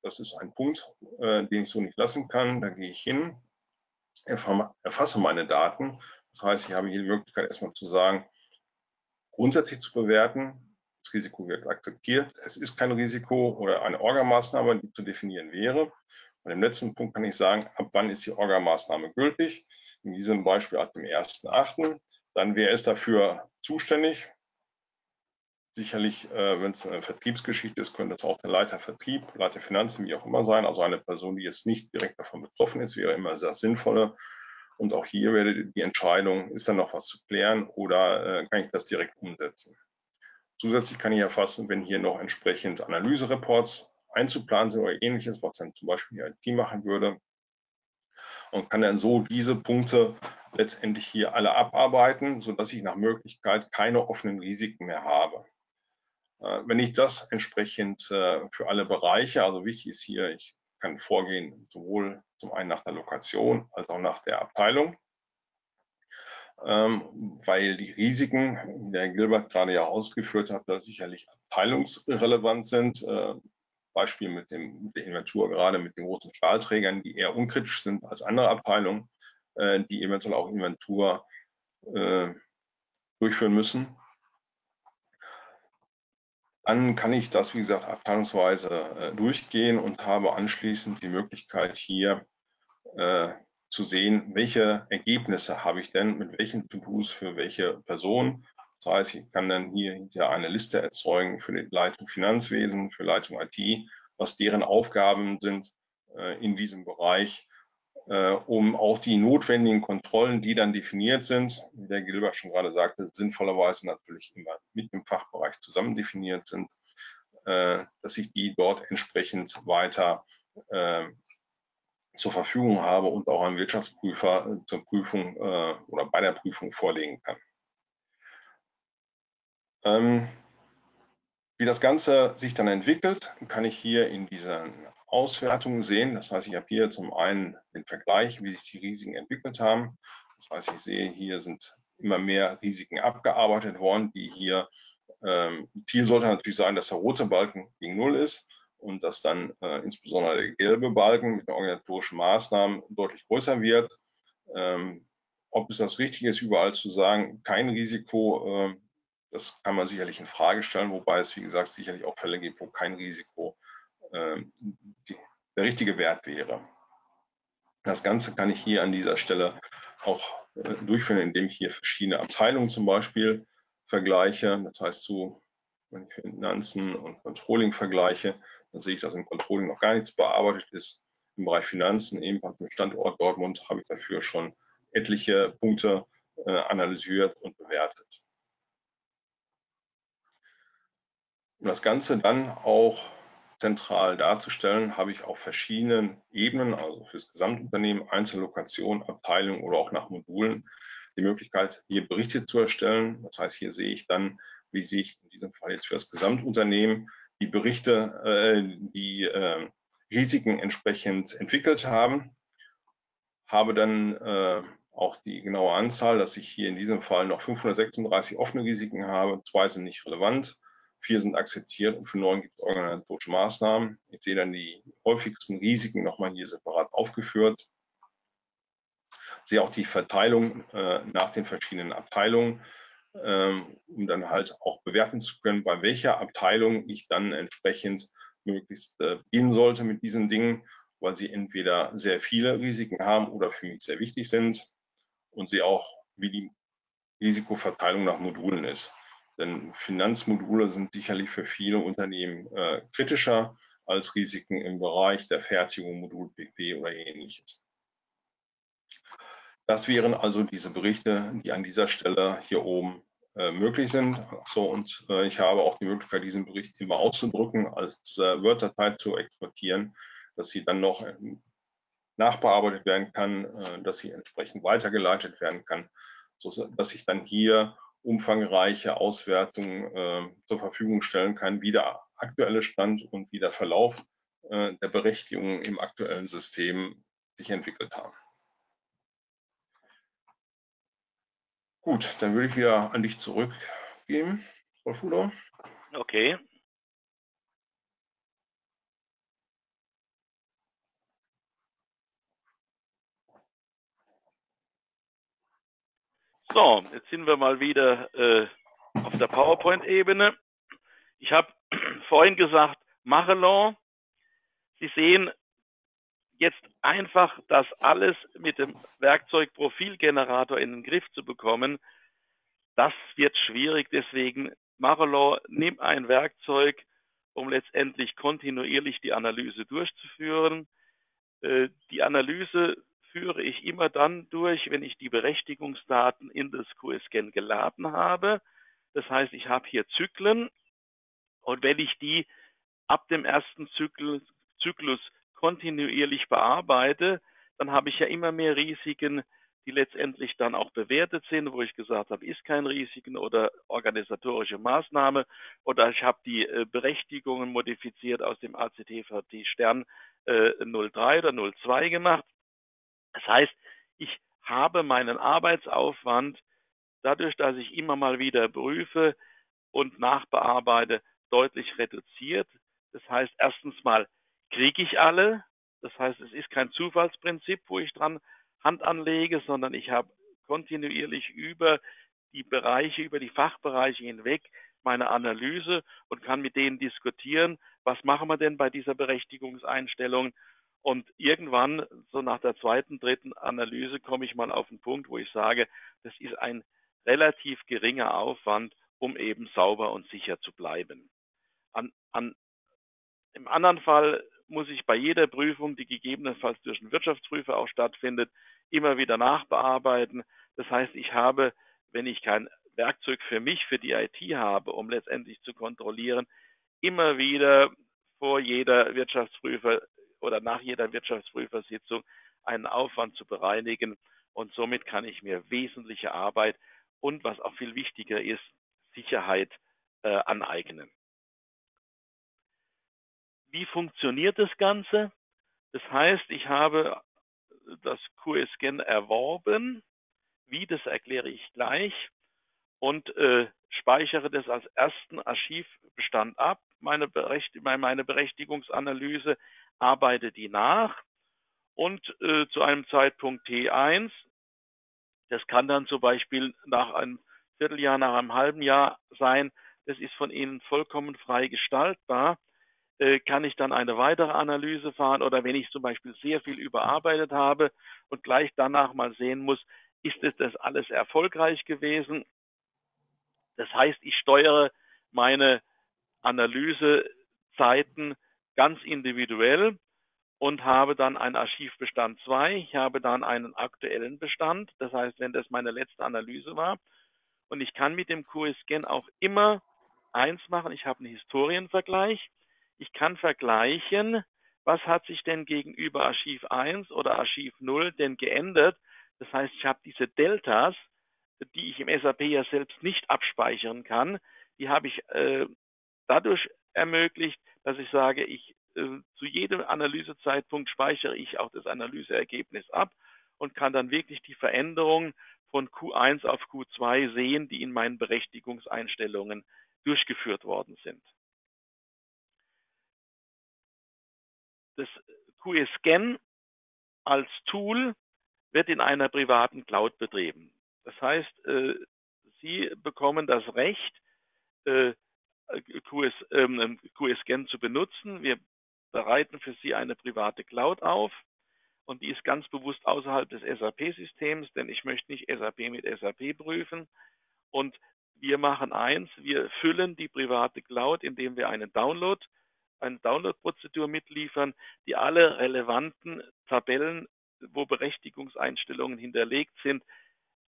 das ist ein Punkt, äh, den ich so nicht lassen kann. Da gehe ich hin, erfasse meine Daten. Das heißt, ich habe hier die Möglichkeit erstmal zu sagen, grundsätzlich zu bewerten, Risiko wird akzeptiert, es ist kein Risiko oder eine Orgamaßnahme, die zu definieren wäre. Und im letzten Punkt kann ich sagen, ab wann ist die Orgamaßnahme gültig? In diesem Beispiel ab dem 1.8. Dann wer ist dafür zuständig? Sicherlich, äh, wenn es eine Vertriebsgeschichte ist, könnte es auch der Leiter Vertrieb, Leiter Finanzen, wie auch immer sein. Also eine Person, die jetzt nicht direkt davon betroffen ist, wäre immer sehr sinnvoller. Und auch hier wäre die Entscheidung, ist da noch was zu klären oder äh, kann ich das direkt umsetzen? Zusätzlich kann ich erfassen, wenn hier noch entsprechend Analysereports einzuplanen sind oder ähnliches, was dann zum Beispiel Team machen würde. Und kann dann so diese Punkte letztendlich hier alle abarbeiten, sodass ich nach Möglichkeit keine offenen Risiken mehr habe. Äh, wenn ich das entsprechend äh, für alle Bereiche, also wichtig ist hier, ich kann vorgehen sowohl zum einen nach der Lokation als auch nach der Abteilung, weil die Risiken, wie der Herr Gilbert gerade ja ausgeführt hat, da sicherlich abteilungsrelevant sind. Äh, Beispiel mit, dem, mit der Inventur, gerade mit den großen Stahlträgern, die eher unkritisch sind als andere Abteilungen, die eventuell auch Inventur durchführen müssen dann kann ich das, wie gesagt, abteilungsweise äh, durchgehen und habe anschließend die Möglichkeit hier äh, zu sehen, welche Ergebnisse habe ich denn mit welchen To-Dos für welche Person. Das heißt, ich kann dann hier hinterher eine Liste erzeugen für die Leitung Finanzwesen, für Leitung IT, was deren Aufgaben sind äh, in diesem Bereich äh, um auch die notwendigen Kontrollen, die dann definiert sind, wie der Gilbert schon gerade sagte, sinnvollerweise natürlich immer mit dem Fachbereich zusammen definiert sind, äh, dass ich die dort entsprechend weiter äh, zur Verfügung habe und auch einem Wirtschaftsprüfer zur Prüfung äh, oder bei der Prüfung vorlegen kann. Ähm, wie das Ganze sich dann entwickelt, kann ich hier in diesen Auswertungen sehen. Das heißt, ich habe hier zum einen den Vergleich, wie sich die Risiken entwickelt haben. Das heißt, ich sehe, hier sind immer mehr Risiken abgearbeitet worden, die hier, ähm, Ziel sollte natürlich sein, dass der rote Balken gegen Null ist und dass dann äh, insbesondere der gelbe Balken mit den organisatorischen Maßnahmen deutlich größer wird. Ähm, ob es das Richtige ist, überall zu sagen, kein Risiko, äh, das kann man sicherlich in Frage stellen, wobei es, wie gesagt, sicherlich auch Fälle gibt, wo kein Risiko äh, die, der richtige Wert wäre. Das Ganze kann ich hier an dieser Stelle auch äh, durchführen, indem ich hier verschiedene Abteilungen zum Beispiel vergleiche. Das heißt, so, wenn ich Finanzen und Controlling vergleiche, dann sehe ich, dass im Controlling noch gar nichts bearbeitet ist. Im Bereich Finanzen, ebenfalls im Standort Dortmund, habe ich dafür schon etliche Punkte äh, analysiert und bewertet. Um das Ganze dann auch zentral darzustellen, habe ich auf verschiedenen Ebenen, also fürs Gesamtunternehmen, Einzellokationen, Abteilungen oder auch nach Modulen, die Möglichkeit, hier Berichte zu erstellen. Das heißt, hier sehe ich dann, wie sich in diesem Fall jetzt für das Gesamtunternehmen die Berichte, äh, die äh, Risiken entsprechend entwickelt haben. Habe dann äh, auch die genaue Anzahl, dass ich hier in diesem Fall noch 536 offene Risiken habe. Zwei sind nicht relevant vier sind akzeptiert und für neun gibt es organisatorische Maßnahmen. Ich sehe dann die häufigsten Risiken nochmal hier separat aufgeführt. Ich sehe auch die Verteilung äh, nach den verschiedenen Abteilungen, ähm, um dann halt auch bewerten zu können, bei welcher Abteilung ich dann entsprechend möglichst äh, gehen sollte mit diesen Dingen, weil sie entweder sehr viele Risiken haben oder für mich sehr wichtig sind und sie auch, wie die Risikoverteilung nach Modulen ist. Denn Finanzmodule sind sicherlich für viele Unternehmen äh, kritischer als Risiken im Bereich der Fertigung, Modul PP oder ähnliches. Das wären also diese Berichte, die an dieser Stelle hier oben äh, möglich sind. So, und äh, ich habe auch die Möglichkeit, diesen Bericht immer auszudrücken, als äh, Word-Datei zu exportieren, dass sie dann noch ähm, nachbearbeitet werden kann, äh, dass sie entsprechend weitergeleitet werden kann, so dass ich dann hier umfangreiche Auswertungen äh, zur Verfügung stellen kann, wie der aktuelle Stand und wie der Verlauf äh, der Berechtigungen im aktuellen System sich entwickelt haben. Gut, dann würde ich wieder an dich zurückgeben, Frau Fuller. Okay. So, jetzt sind wir mal wieder äh, auf der PowerPoint-Ebene. Ich habe <clears throat> vorhin gesagt, Machelon. Sie sehen jetzt einfach das alles mit dem Werkzeug Profilgenerator in den Griff zu bekommen. Das wird schwierig, deswegen Machelon, nimm ein Werkzeug, um letztendlich kontinuierlich die Analyse durchzuführen. Äh, die Analyse führe ich immer dann durch, wenn ich die Berechtigungsdaten in das QSCAN geladen habe. Das heißt, ich habe hier Zyklen und wenn ich die ab dem ersten Zyklus, Zyklus kontinuierlich bearbeite, dann habe ich ja immer mehr Risiken, die letztendlich dann auch bewertet sind, wo ich gesagt habe, ist kein Risiken oder organisatorische Maßnahme oder ich habe die äh, Berechtigungen modifiziert aus dem ACTVT Stern äh, 03 oder 02 gemacht. Das heißt, ich habe meinen Arbeitsaufwand dadurch, dass ich immer mal wieder prüfe und nachbearbeite, deutlich reduziert. Das heißt, erstens mal kriege ich alle. Das heißt, es ist kein Zufallsprinzip, wo ich dran Hand anlege, sondern ich habe kontinuierlich über die Bereiche, über die Fachbereiche hinweg meine Analyse und kann mit denen diskutieren, was machen wir denn bei dieser Berechtigungseinstellung und irgendwann, so nach der zweiten, dritten Analyse, komme ich mal auf den Punkt, wo ich sage, das ist ein relativ geringer Aufwand, um eben sauber und sicher zu bleiben. An, an, Im anderen Fall muss ich bei jeder Prüfung, die gegebenenfalls durch einen Wirtschaftsprüfer auch stattfindet, immer wieder nachbearbeiten. Das heißt, ich habe, wenn ich kein Werkzeug für mich, für die IT habe, um letztendlich zu kontrollieren, immer wieder vor jeder Wirtschaftsprüfer oder nach jeder Wirtschaftsprüfersitzung einen Aufwand zu bereinigen und somit kann ich mir wesentliche Arbeit und was auch viel wichtiger ist, Sicherheit äh, aneignen. Wie funktioniert das Ganze? Das heißt, ich habe das QScan erworben. Wie, das erkläre ich gleich. Und äh, speichere das als ersten Archivbestand ab, meine, Berecht meine Berechtigungsanalyse, arbeite die nach und äh, zu einem Zeitpunkt T1, das kann dann zum Beispiel nach einem Vierteljahr, nach einem halben Jahr sein, das ist von Ihnen vollkommen frei gestaltbar, kann ich dann eine weitere Analyse fahren oder wenn ich zum Beispiel sehr viel überarbeitet habe und gleich danach mal sehen muss, ist es das alles erfolgreich gewesen? Das heißt, ich steuere meine Analysezeiten ganz individuell und habe dann einen Archivbestand 2. Ich habe dann einen aktuellen Bestand. Das heißt, wenn das meine letzte Analyse war. Und ich kann mit dem QScan auch immer eins machen. Ich habe einen Historienvergleich. Ich kann vergleichen, was hat sich denn gegenüber Archiv 1 oder Archiv 0 denn geändert. Das heißt, ich habe diese Deltas, die ich im SAP ja selbst nicht abspeichern kann, die habe ich äh, dadurch ermöglicht, dass ich sage, ich äh, zu jedem Analysezeitpunkt speichere ich auch das Analyseergebnis ab und kann dann wirklich die Veränderung von Q1 auf Q2 sehen, die in meinen Berechtigungseinstellungen durchgeführt worden sind. Das QScan als Tool wird in einer privaten Cloud betrieben. Das heißt, äh, Sie bekommen das Recht, äh, QS, ähm, QScan zu benutzen. Wir bereiten für Sie eine private Cloud auf und die ist ganz bewusst außerhalb des SAP-Systems, denn ich möchte nicht SAP mit SAP prüfen. Und wir machen eins, wir füllen die private Cloud, indem wir einen Download eine Download-Prozedur mitliefern, die alle relevanten Tabellen, wo Berechtigungseinstellungen hinterlegt sind,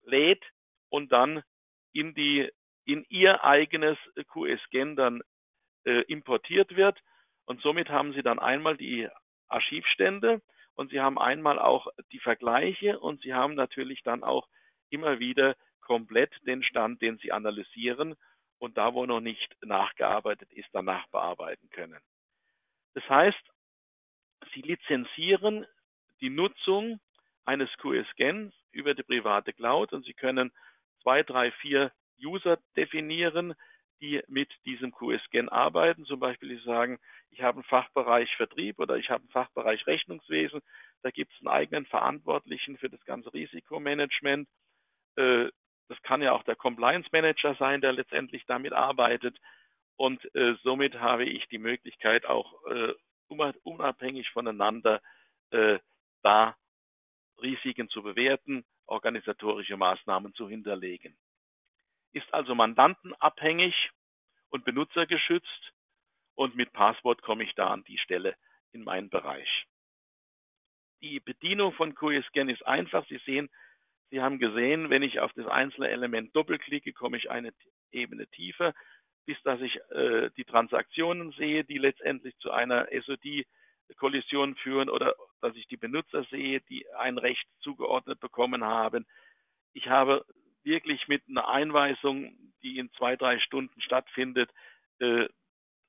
lädt und dann in die in ihr eigenes QSGen dann äh, importiert wird. Und somit haben Sie dann einmal die Archivstände und Sie haben einmal auch die Vergleiche und Sie haben natürlich dann auch immer wieder komplett den Stand, den Sie analysieren und da, wo noch nicht nachgearbeitet ist, danach bearbeiten können. Das heißt, Sie lizenzieren die Nutzung eines QSGens über die private Cloud und Sie können zwei, drei, vier User definieren, die mit diesem QSGen arbeiten. Zum Beispiel, Sie sagen, ich habe einen Fachbereich Vertrieb oder ich habe einen Fachbereich Rechnungswesen. Da gibt es einen eigenen Verantwortlichen für das ganze Risikomanagement. Äh, das kann ja auch der Compliance Manager sein, der letztendlich damit arbeitet. Und äh, somit habe ich die Möglichkeit, auch äh, unabhängig voneinander äh, da Risiken zu bewerten, organisatorische Maßnahmen zu hinterlegen. Ist also mandantenabhängig und benutzergeschützt und mit Passwort komme ich da an die Stelle in meinen Bereich. Die Bedienung von QScan ist einfach. Sie sehen, Sie haben gesehen, wenn ich auf das einzelne Element doppelklicke, komme ich eine Ebene tiefer bis dass ich äh, die Transaktionen sehe, die letztendlich zu einer SOD-Kollision führen oder dass ich die Benutzer sehe, die ein Recht zugeordnet bekommen haben. Ich habe wirklich mit einer Einweisung, die in zwei, drei Stunden stattfindet, äh,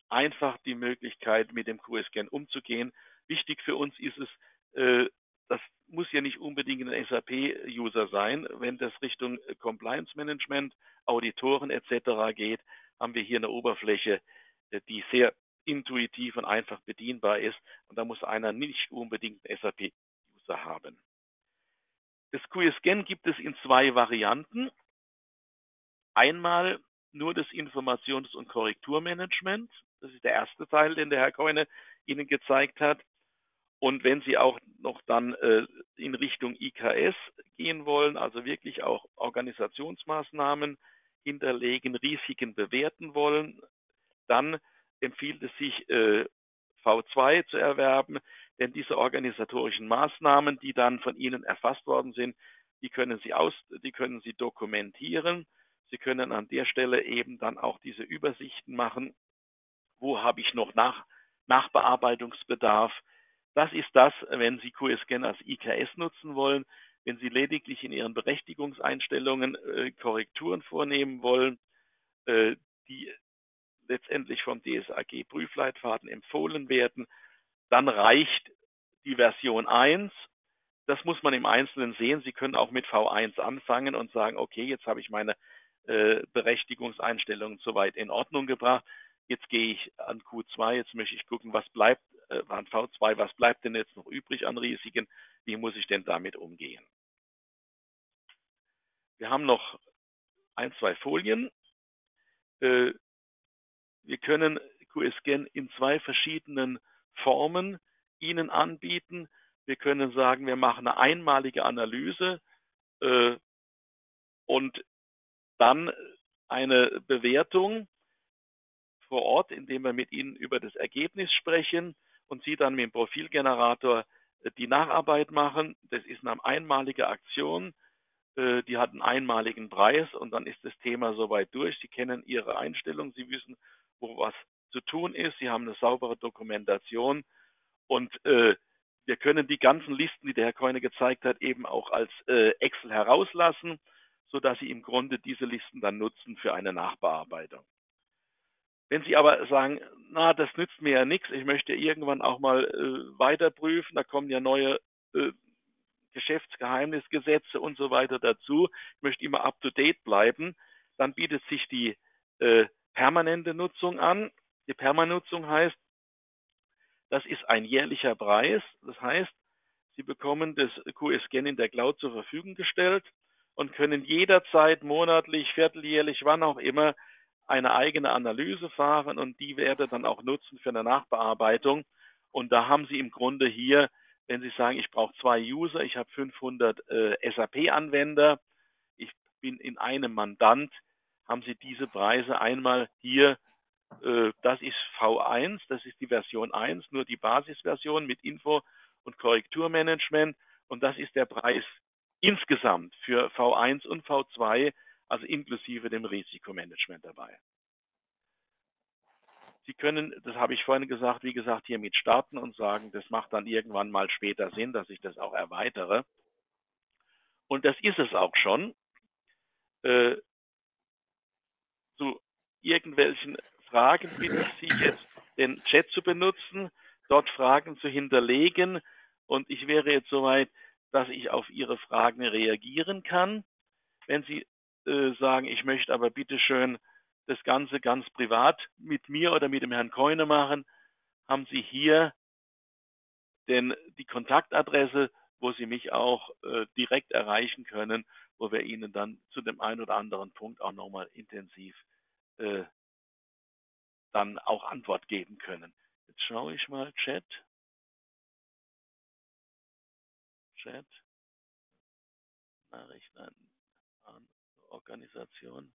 einfach die Möglichkeit, mit dem QScan umzugehen. Wichtig für uns ist es, äh, das muss ja nicht unbedingt ein SAP-User sein. Wenn das Richtung Compliance Management, Auditoren etc. geht, haben wir hier eine Oberfläche, äh, die sehr intuitiv und einfach bedienbar ist. Und da muss einer nicht unbedingt einen SAP-User haben. Das QScan gibt es in zwei Varianten. Einmal nur das Informations- und Korrekturmanagement. Das ist der erste Teil, den der Herr Keune Ihnen gezeigt hat. Und wenn Sie auch noch dann äh, in Richtung IKS gehen wollen, also wirklich auch Organisationsmaßnahmen hinterlegen, Risiken bewerten wollen, dann empfiehlt es sich, äh, V2 zu erwerben, denn diese organisatorischen Maßnahmen, die dann von Ihnen erfasst worden sind, die können Sie aus, die können Sie dokumentieren. Sie können an der Stelle eben dann auch diese Übersichten machen. Wo habe ich noch nach, Nachbearbeitungsbedarf? Das ist das, wenn Sie QScan als IKS nutzen wollen, wenn Sie lediglich in Ihren Berechtigungseinstellungen äh, Korrekturen vornehmen wollen, äh, die letztendlich vom DSAG Prüfleitfaden empfohlen werden, dann reicht die Version 1. Das muss man im Einzelnen sehen. Sie können auch mit V1 anfangen und sagen, okay, jetzt habe ich meine äh, Berechtigungseinstellungen soweit in Ordnung gebracht. Jetzt gehe ich an Q2, jetzt möchte ich gucken, was bleibt äh, an V2, was bleibt denn jetzt noch übrig an Risiken, wie muss ich denn damit umgehen. Wir haben noch ein, zwei Folien. Äh, wir können QScan in zwei verschiedenen Formen Ihnen anbieten. Wir können sagen, wir machen eine einmalige Analyse äh, und dann eine Bewertung vor Ort, indem wir mit Ihnen über das Ergebnis sprechen und Sie dann mit dem Profilgenerator äh, die Nacharbeit machen. Das ist eine einmalige Aktion. Äh, die hat einen einmaligen Preis und dann ist das Thema soweit durch. Sie kennen Ihre Einstellung, Sie wissen, wo was zu tun ist. Sie haben eine saubere Dokumentation und äh, wir können die ganzen Listen, die der Herr Keune gezeigt hat, eben auch als äh, Excel herauslassen, sodass Sie im Grunde diese Listen dann nutzen für eine Nachbearbeitung. Wenn Sie aber sagen, na, das nützt mir ja nichts, ich möchte irgendwann auch mal äh, weiter prüfen, da kommen ja neue äh, Geschäftsgeheimnisgesetze und so weiter dazu, ich möchte immer up-to-date bleiben, dann bietet sich die äh, permanente Nutzung an. Die Permanutzung heißt, das ist ein jährlicher Preis. Das heißt, Sie bekommen das QScan in der Cloud zur Verfügung gestellt und können jederzeit monatlich, vierteljährlich, wann auch immer eine eigene Analyse fahren und die werde dann auch nutzen für eine Nachbearbeitung. Und da haben Sie im Grunde hier, wenn Sie sagen, ich brauche zwei User, ich habe 500 äh, SAP-Anwender, ich bin in einem Mandant, haben Sie diese Preise einmal hier äh, das ist V1, das ist die Version 1, nur die Basisversion mit Info- und Korrekturmanagement. Und das ist der Preis insgesamt für V1 und V2, also inklusive dem Risikomanagement dabei. Sie können, das habe ich vorhin gesagt, wie gesagt, hiermit starten und sagen, das macht dann irgendwann mal später Sinn, dass ich das auch erweitere. Und das ist es auch schon. Äh, zu irgendwelchen Fragen bitte ich Sie jetzt, den Chat zu benutzen, dort Fragen zu hinterlegen. Und ich wäre jetzt soweit, dass ich auf Ihre Fragen reagieren kann. Wenn Sie äh, sagen, ich möchte aber bitte schön das Ganze ganz privat mit mir oder mit dem Herrn Keune machen, haben Sie hier denn die Kontaktadresse, wo Sie mich auch äh, direkt erreichen können, wo wir Ihnen dann zu dem einen oder anderen Punkt auch nochmal intensiv äh, dann auch Antwort geben können. Jetzt schaue ich mal Chat. Chat. Nachrichten an, an Organisation.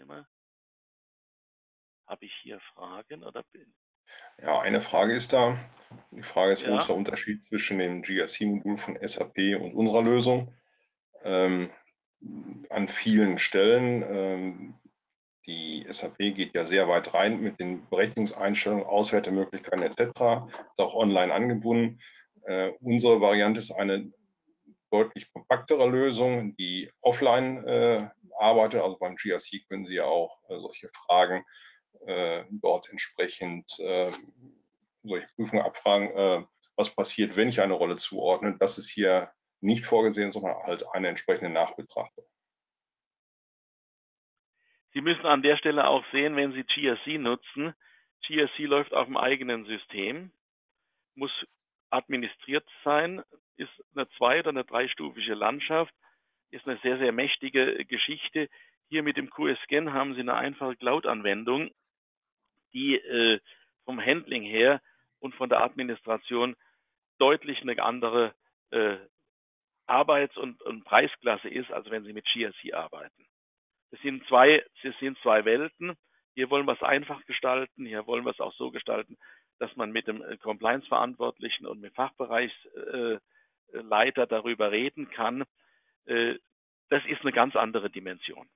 Diskussionsteilnehmer. Habe ich hier Fragen oder bin? Ja, eine Frage ist da. Die Frage ist, ja. wo ist der Unterschied zwischen dem GRC-Modul von SAP und unserer Lösung? Ähm, an vielen Stellen. Ähm, die SAP geht ja sehr weit rein mit den Berechtigungseinstellungen, Auswertemöglichkeiten etc. Ist auch online angebunden. Äh, unsere Variante ist eine deutlich kompaktere Lösung, die offline äh, arbeitet. Also beim GRC können Sie ja auch äh, solche Fragen dort entsprechend solche Prüfungen abfragen, was passiert, wenn ich eine Rolle zuordne. Das ist hier nicht vorgesehen, sondern halt eine entsprechende Nachbetrachtung. Sie müssen an der Stelle auch sehen, wenn Sie GRC nutzen, GRC läuft auf dem eigenen System, muss administriert sein, ist eine zwei- oder eine dreistufige Landschaft, ist eine sehr, sehr mächtige Geschichte. Hier mit dem QScan haben Sie eine einfache Cloud-Anwendung, die äh, vom Handling her und von der Administration deutlich eine andere äh, Arbeits- und, und Preisklasse ist, als wenn Sie mit GRC arbeiten. Das sind zwei, das sind zwei Welten. Hier wollen wir es einfach gestalten, hier wollen wir es auch so gestalten, dass man mit dem äh, Compliance-Verantwortlichen und mit Fachbereichsleiter äh, darüber reden kann. Äh, das ist eine ganz andere Dimension.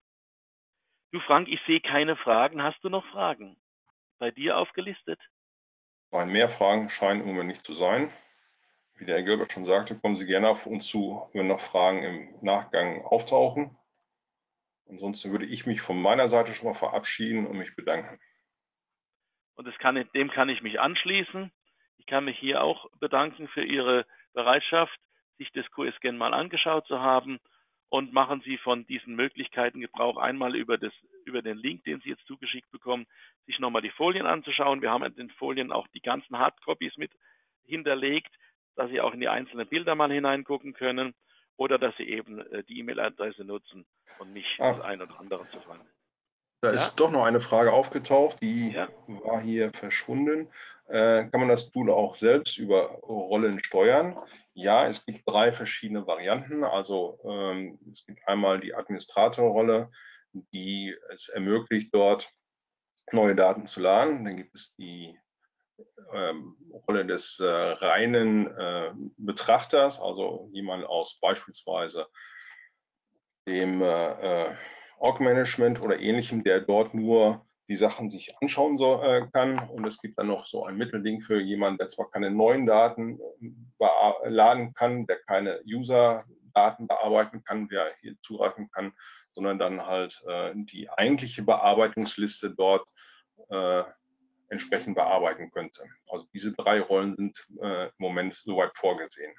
Du Frank, ich sehe keine Fragen. Hast du noch Fragen bei dir aufgelistet? Nein, mehr Fragen scheinen im Moment nicht zu sein. Wie der Herr Gilbert schon sagte, kommen Sie gerne auf uns zu, wenn noch Fragen im Nachgang auftauchen. Ansonsten würde ich mich von meiner Seite schon mal verabschieden und mich bedanken. Und kann, dem kann ich mich anschließen. Ich kann mich hier auch bedanken für Ihre Bereitschaft, sich das QS-Scan mal angeschaut zu haben und machen Sie von diesen Möglichkeiten Gebrauch einmal über, das, über den Link, den Sie jetzt zugeschickt bekommen, sich nochmal die Folien anzuschauen. Wir haben in den Folien auch die ganzen Hardcopies mit hinterlegt, dass Sie auch in die einzelnen Bilder mal hineingucken können oder dass Sie eben äh, die E-Mail-Adresse nutzen und mich das ein oder andere zu fragen. Da ja? ist doch noch eine Frage aufgetaucht, die ja? war hier verschwunden. Äh, kann man das Tool auch selbst über Rollen steuern? Ja, es gibt drei verschiedene Varianten. Also ähm, es gibt einmal die Administratorrolle, die es ermöglicht, dort neue Daten zu laden. Dann gibt es die ähm, Rolle des äh, reinen äh, Betrachters, also jemand aus beispielsweise dem äh, äh Org-Management oder ähnlichem, der dort nur die Sachen sich anschauen so, äh, kann. Und es gibt dann noch so ein Mittelding für jemanden, der zwar keine neuen Daten äh, laden kann, der keine User-Daten bearbeiten kann, der hier zugreifen kann, sondern dann halt äh, die eigentliche Bearbeitungsliste dort äh, entsprechend bearbeiten könnte. Also diese drei Rollen sind äh, im Moment soweit vorgesehen.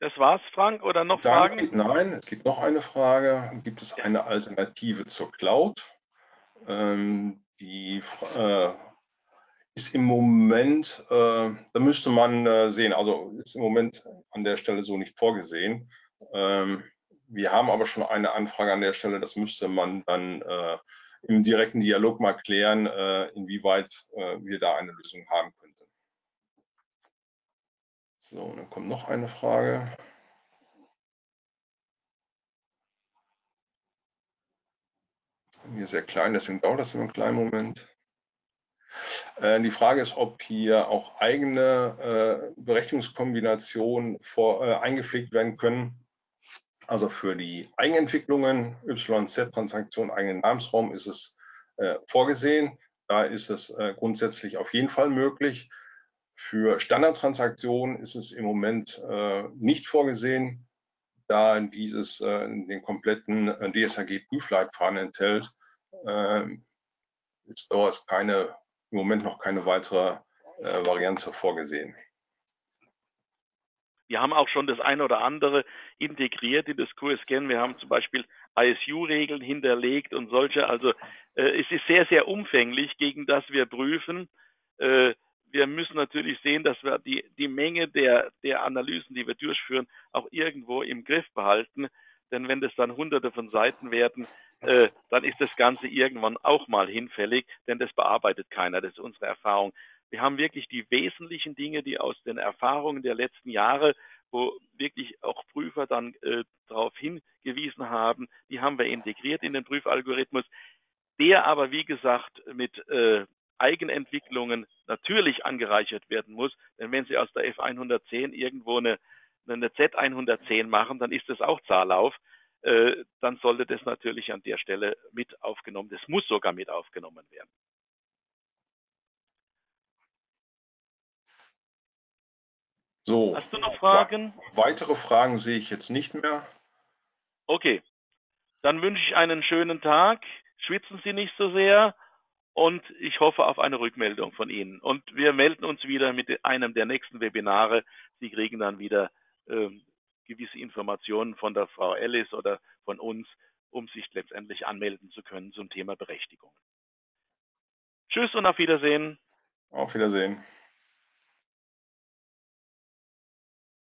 Das war's, Frank, oder noch Dann, Fragen? Nein, es gibt noch eine Frage. Gibt es eine Alternative zur Cloud? Ähm, die äh, ist im Moment, äh, da müsste man äh, sehen, also ist im Moment an der Stelle so nicht vorgesehen. Ähm, wir haben aber schon eine Anfrage an der Stelle, das müsste man dann äh, im direkten Dialog mal klären, äh, inwieweit äh, wir da eine Lösung haben könnten. So, dann kommt noch eine Frage. Hier sehr klein, deswegen dauert das immer einen kleinen Moment. Äh, die Frage ist, ob hier auch eigene äh, Berechtigungskombinationen vor, äh, eingepflegt werden können. Also für die Eigenentwicklungen, YZ-Transaktion, eigenen Namensraum ist es äh, vorgesehen. Da ist es äh, grundsätzlich auf jeden Fall möglich. Für Standardtransaktionen ist es im Moment äh, nicht vorgesehen, da dieses äh, den kompletten äh, DSHG-Prüfleitfaden enthält. Äh, ist dort keine, im Moment noch keine weitere äh, Variante vorgesehen. Wir haben auch schon das eine oder andere integriert in das QSCAN. Wir haben zum Beispiel ISU-Regeln hinterlegt und solche. Also äh, es ist sehr, sehr umfänglich, gegen das wir prüfen. Äh, wir müssen natürlich sehen, dass wir die, die Menge der, der Analysen, die wir durchführen, auch irgendwo im Griff behalten. Denn wenn das dann hunderte von Seiten werden, äh, dann ist das Ganze irgendwann auch mal hinfällig, denn das bearbeitet keiner. Das ist unsere Erfahrung. Wir haben wirklich die wesentlichen Dinge, die aus den Erfahrungen der letzten Jahre, wo wirklich auch Prüfer dann äh, darauf hingewiesen haben, die haben wir integriert in den Prüfalgorithmus, der aber, wie gesagt, mit äh, Eigenentwicklungen natürlich angereichert werden muss. Denn wenn Sie aus der F110 irgendwo eine, eine Z110 machen, dann ist das auch Zahllauf. Äh, dann sollte das natürlich an der Stelle mit aufgenommen. Das muss sogar mit aufgenommen werden. So. Hast du noch Fragen? Weitere Fragen sehe ich jetzt nicht mehr. Okay. Dann wünsche ich einen schönen Tag. Schwitzen Sie nicht so sehr und ich hoffe auf eine Rückmeldung von Ihnen. Und wir melden uns wieder mit einem der nächsten Webinare. Sie kriegen dann wieder ähm, gewisse Informationen von der Frau Ellis oder von uns, um sich letztendlich anmelden zu können zum Thema Berechtigung. Tschüss und auf Wiedersehen. Auf Wiedersehen.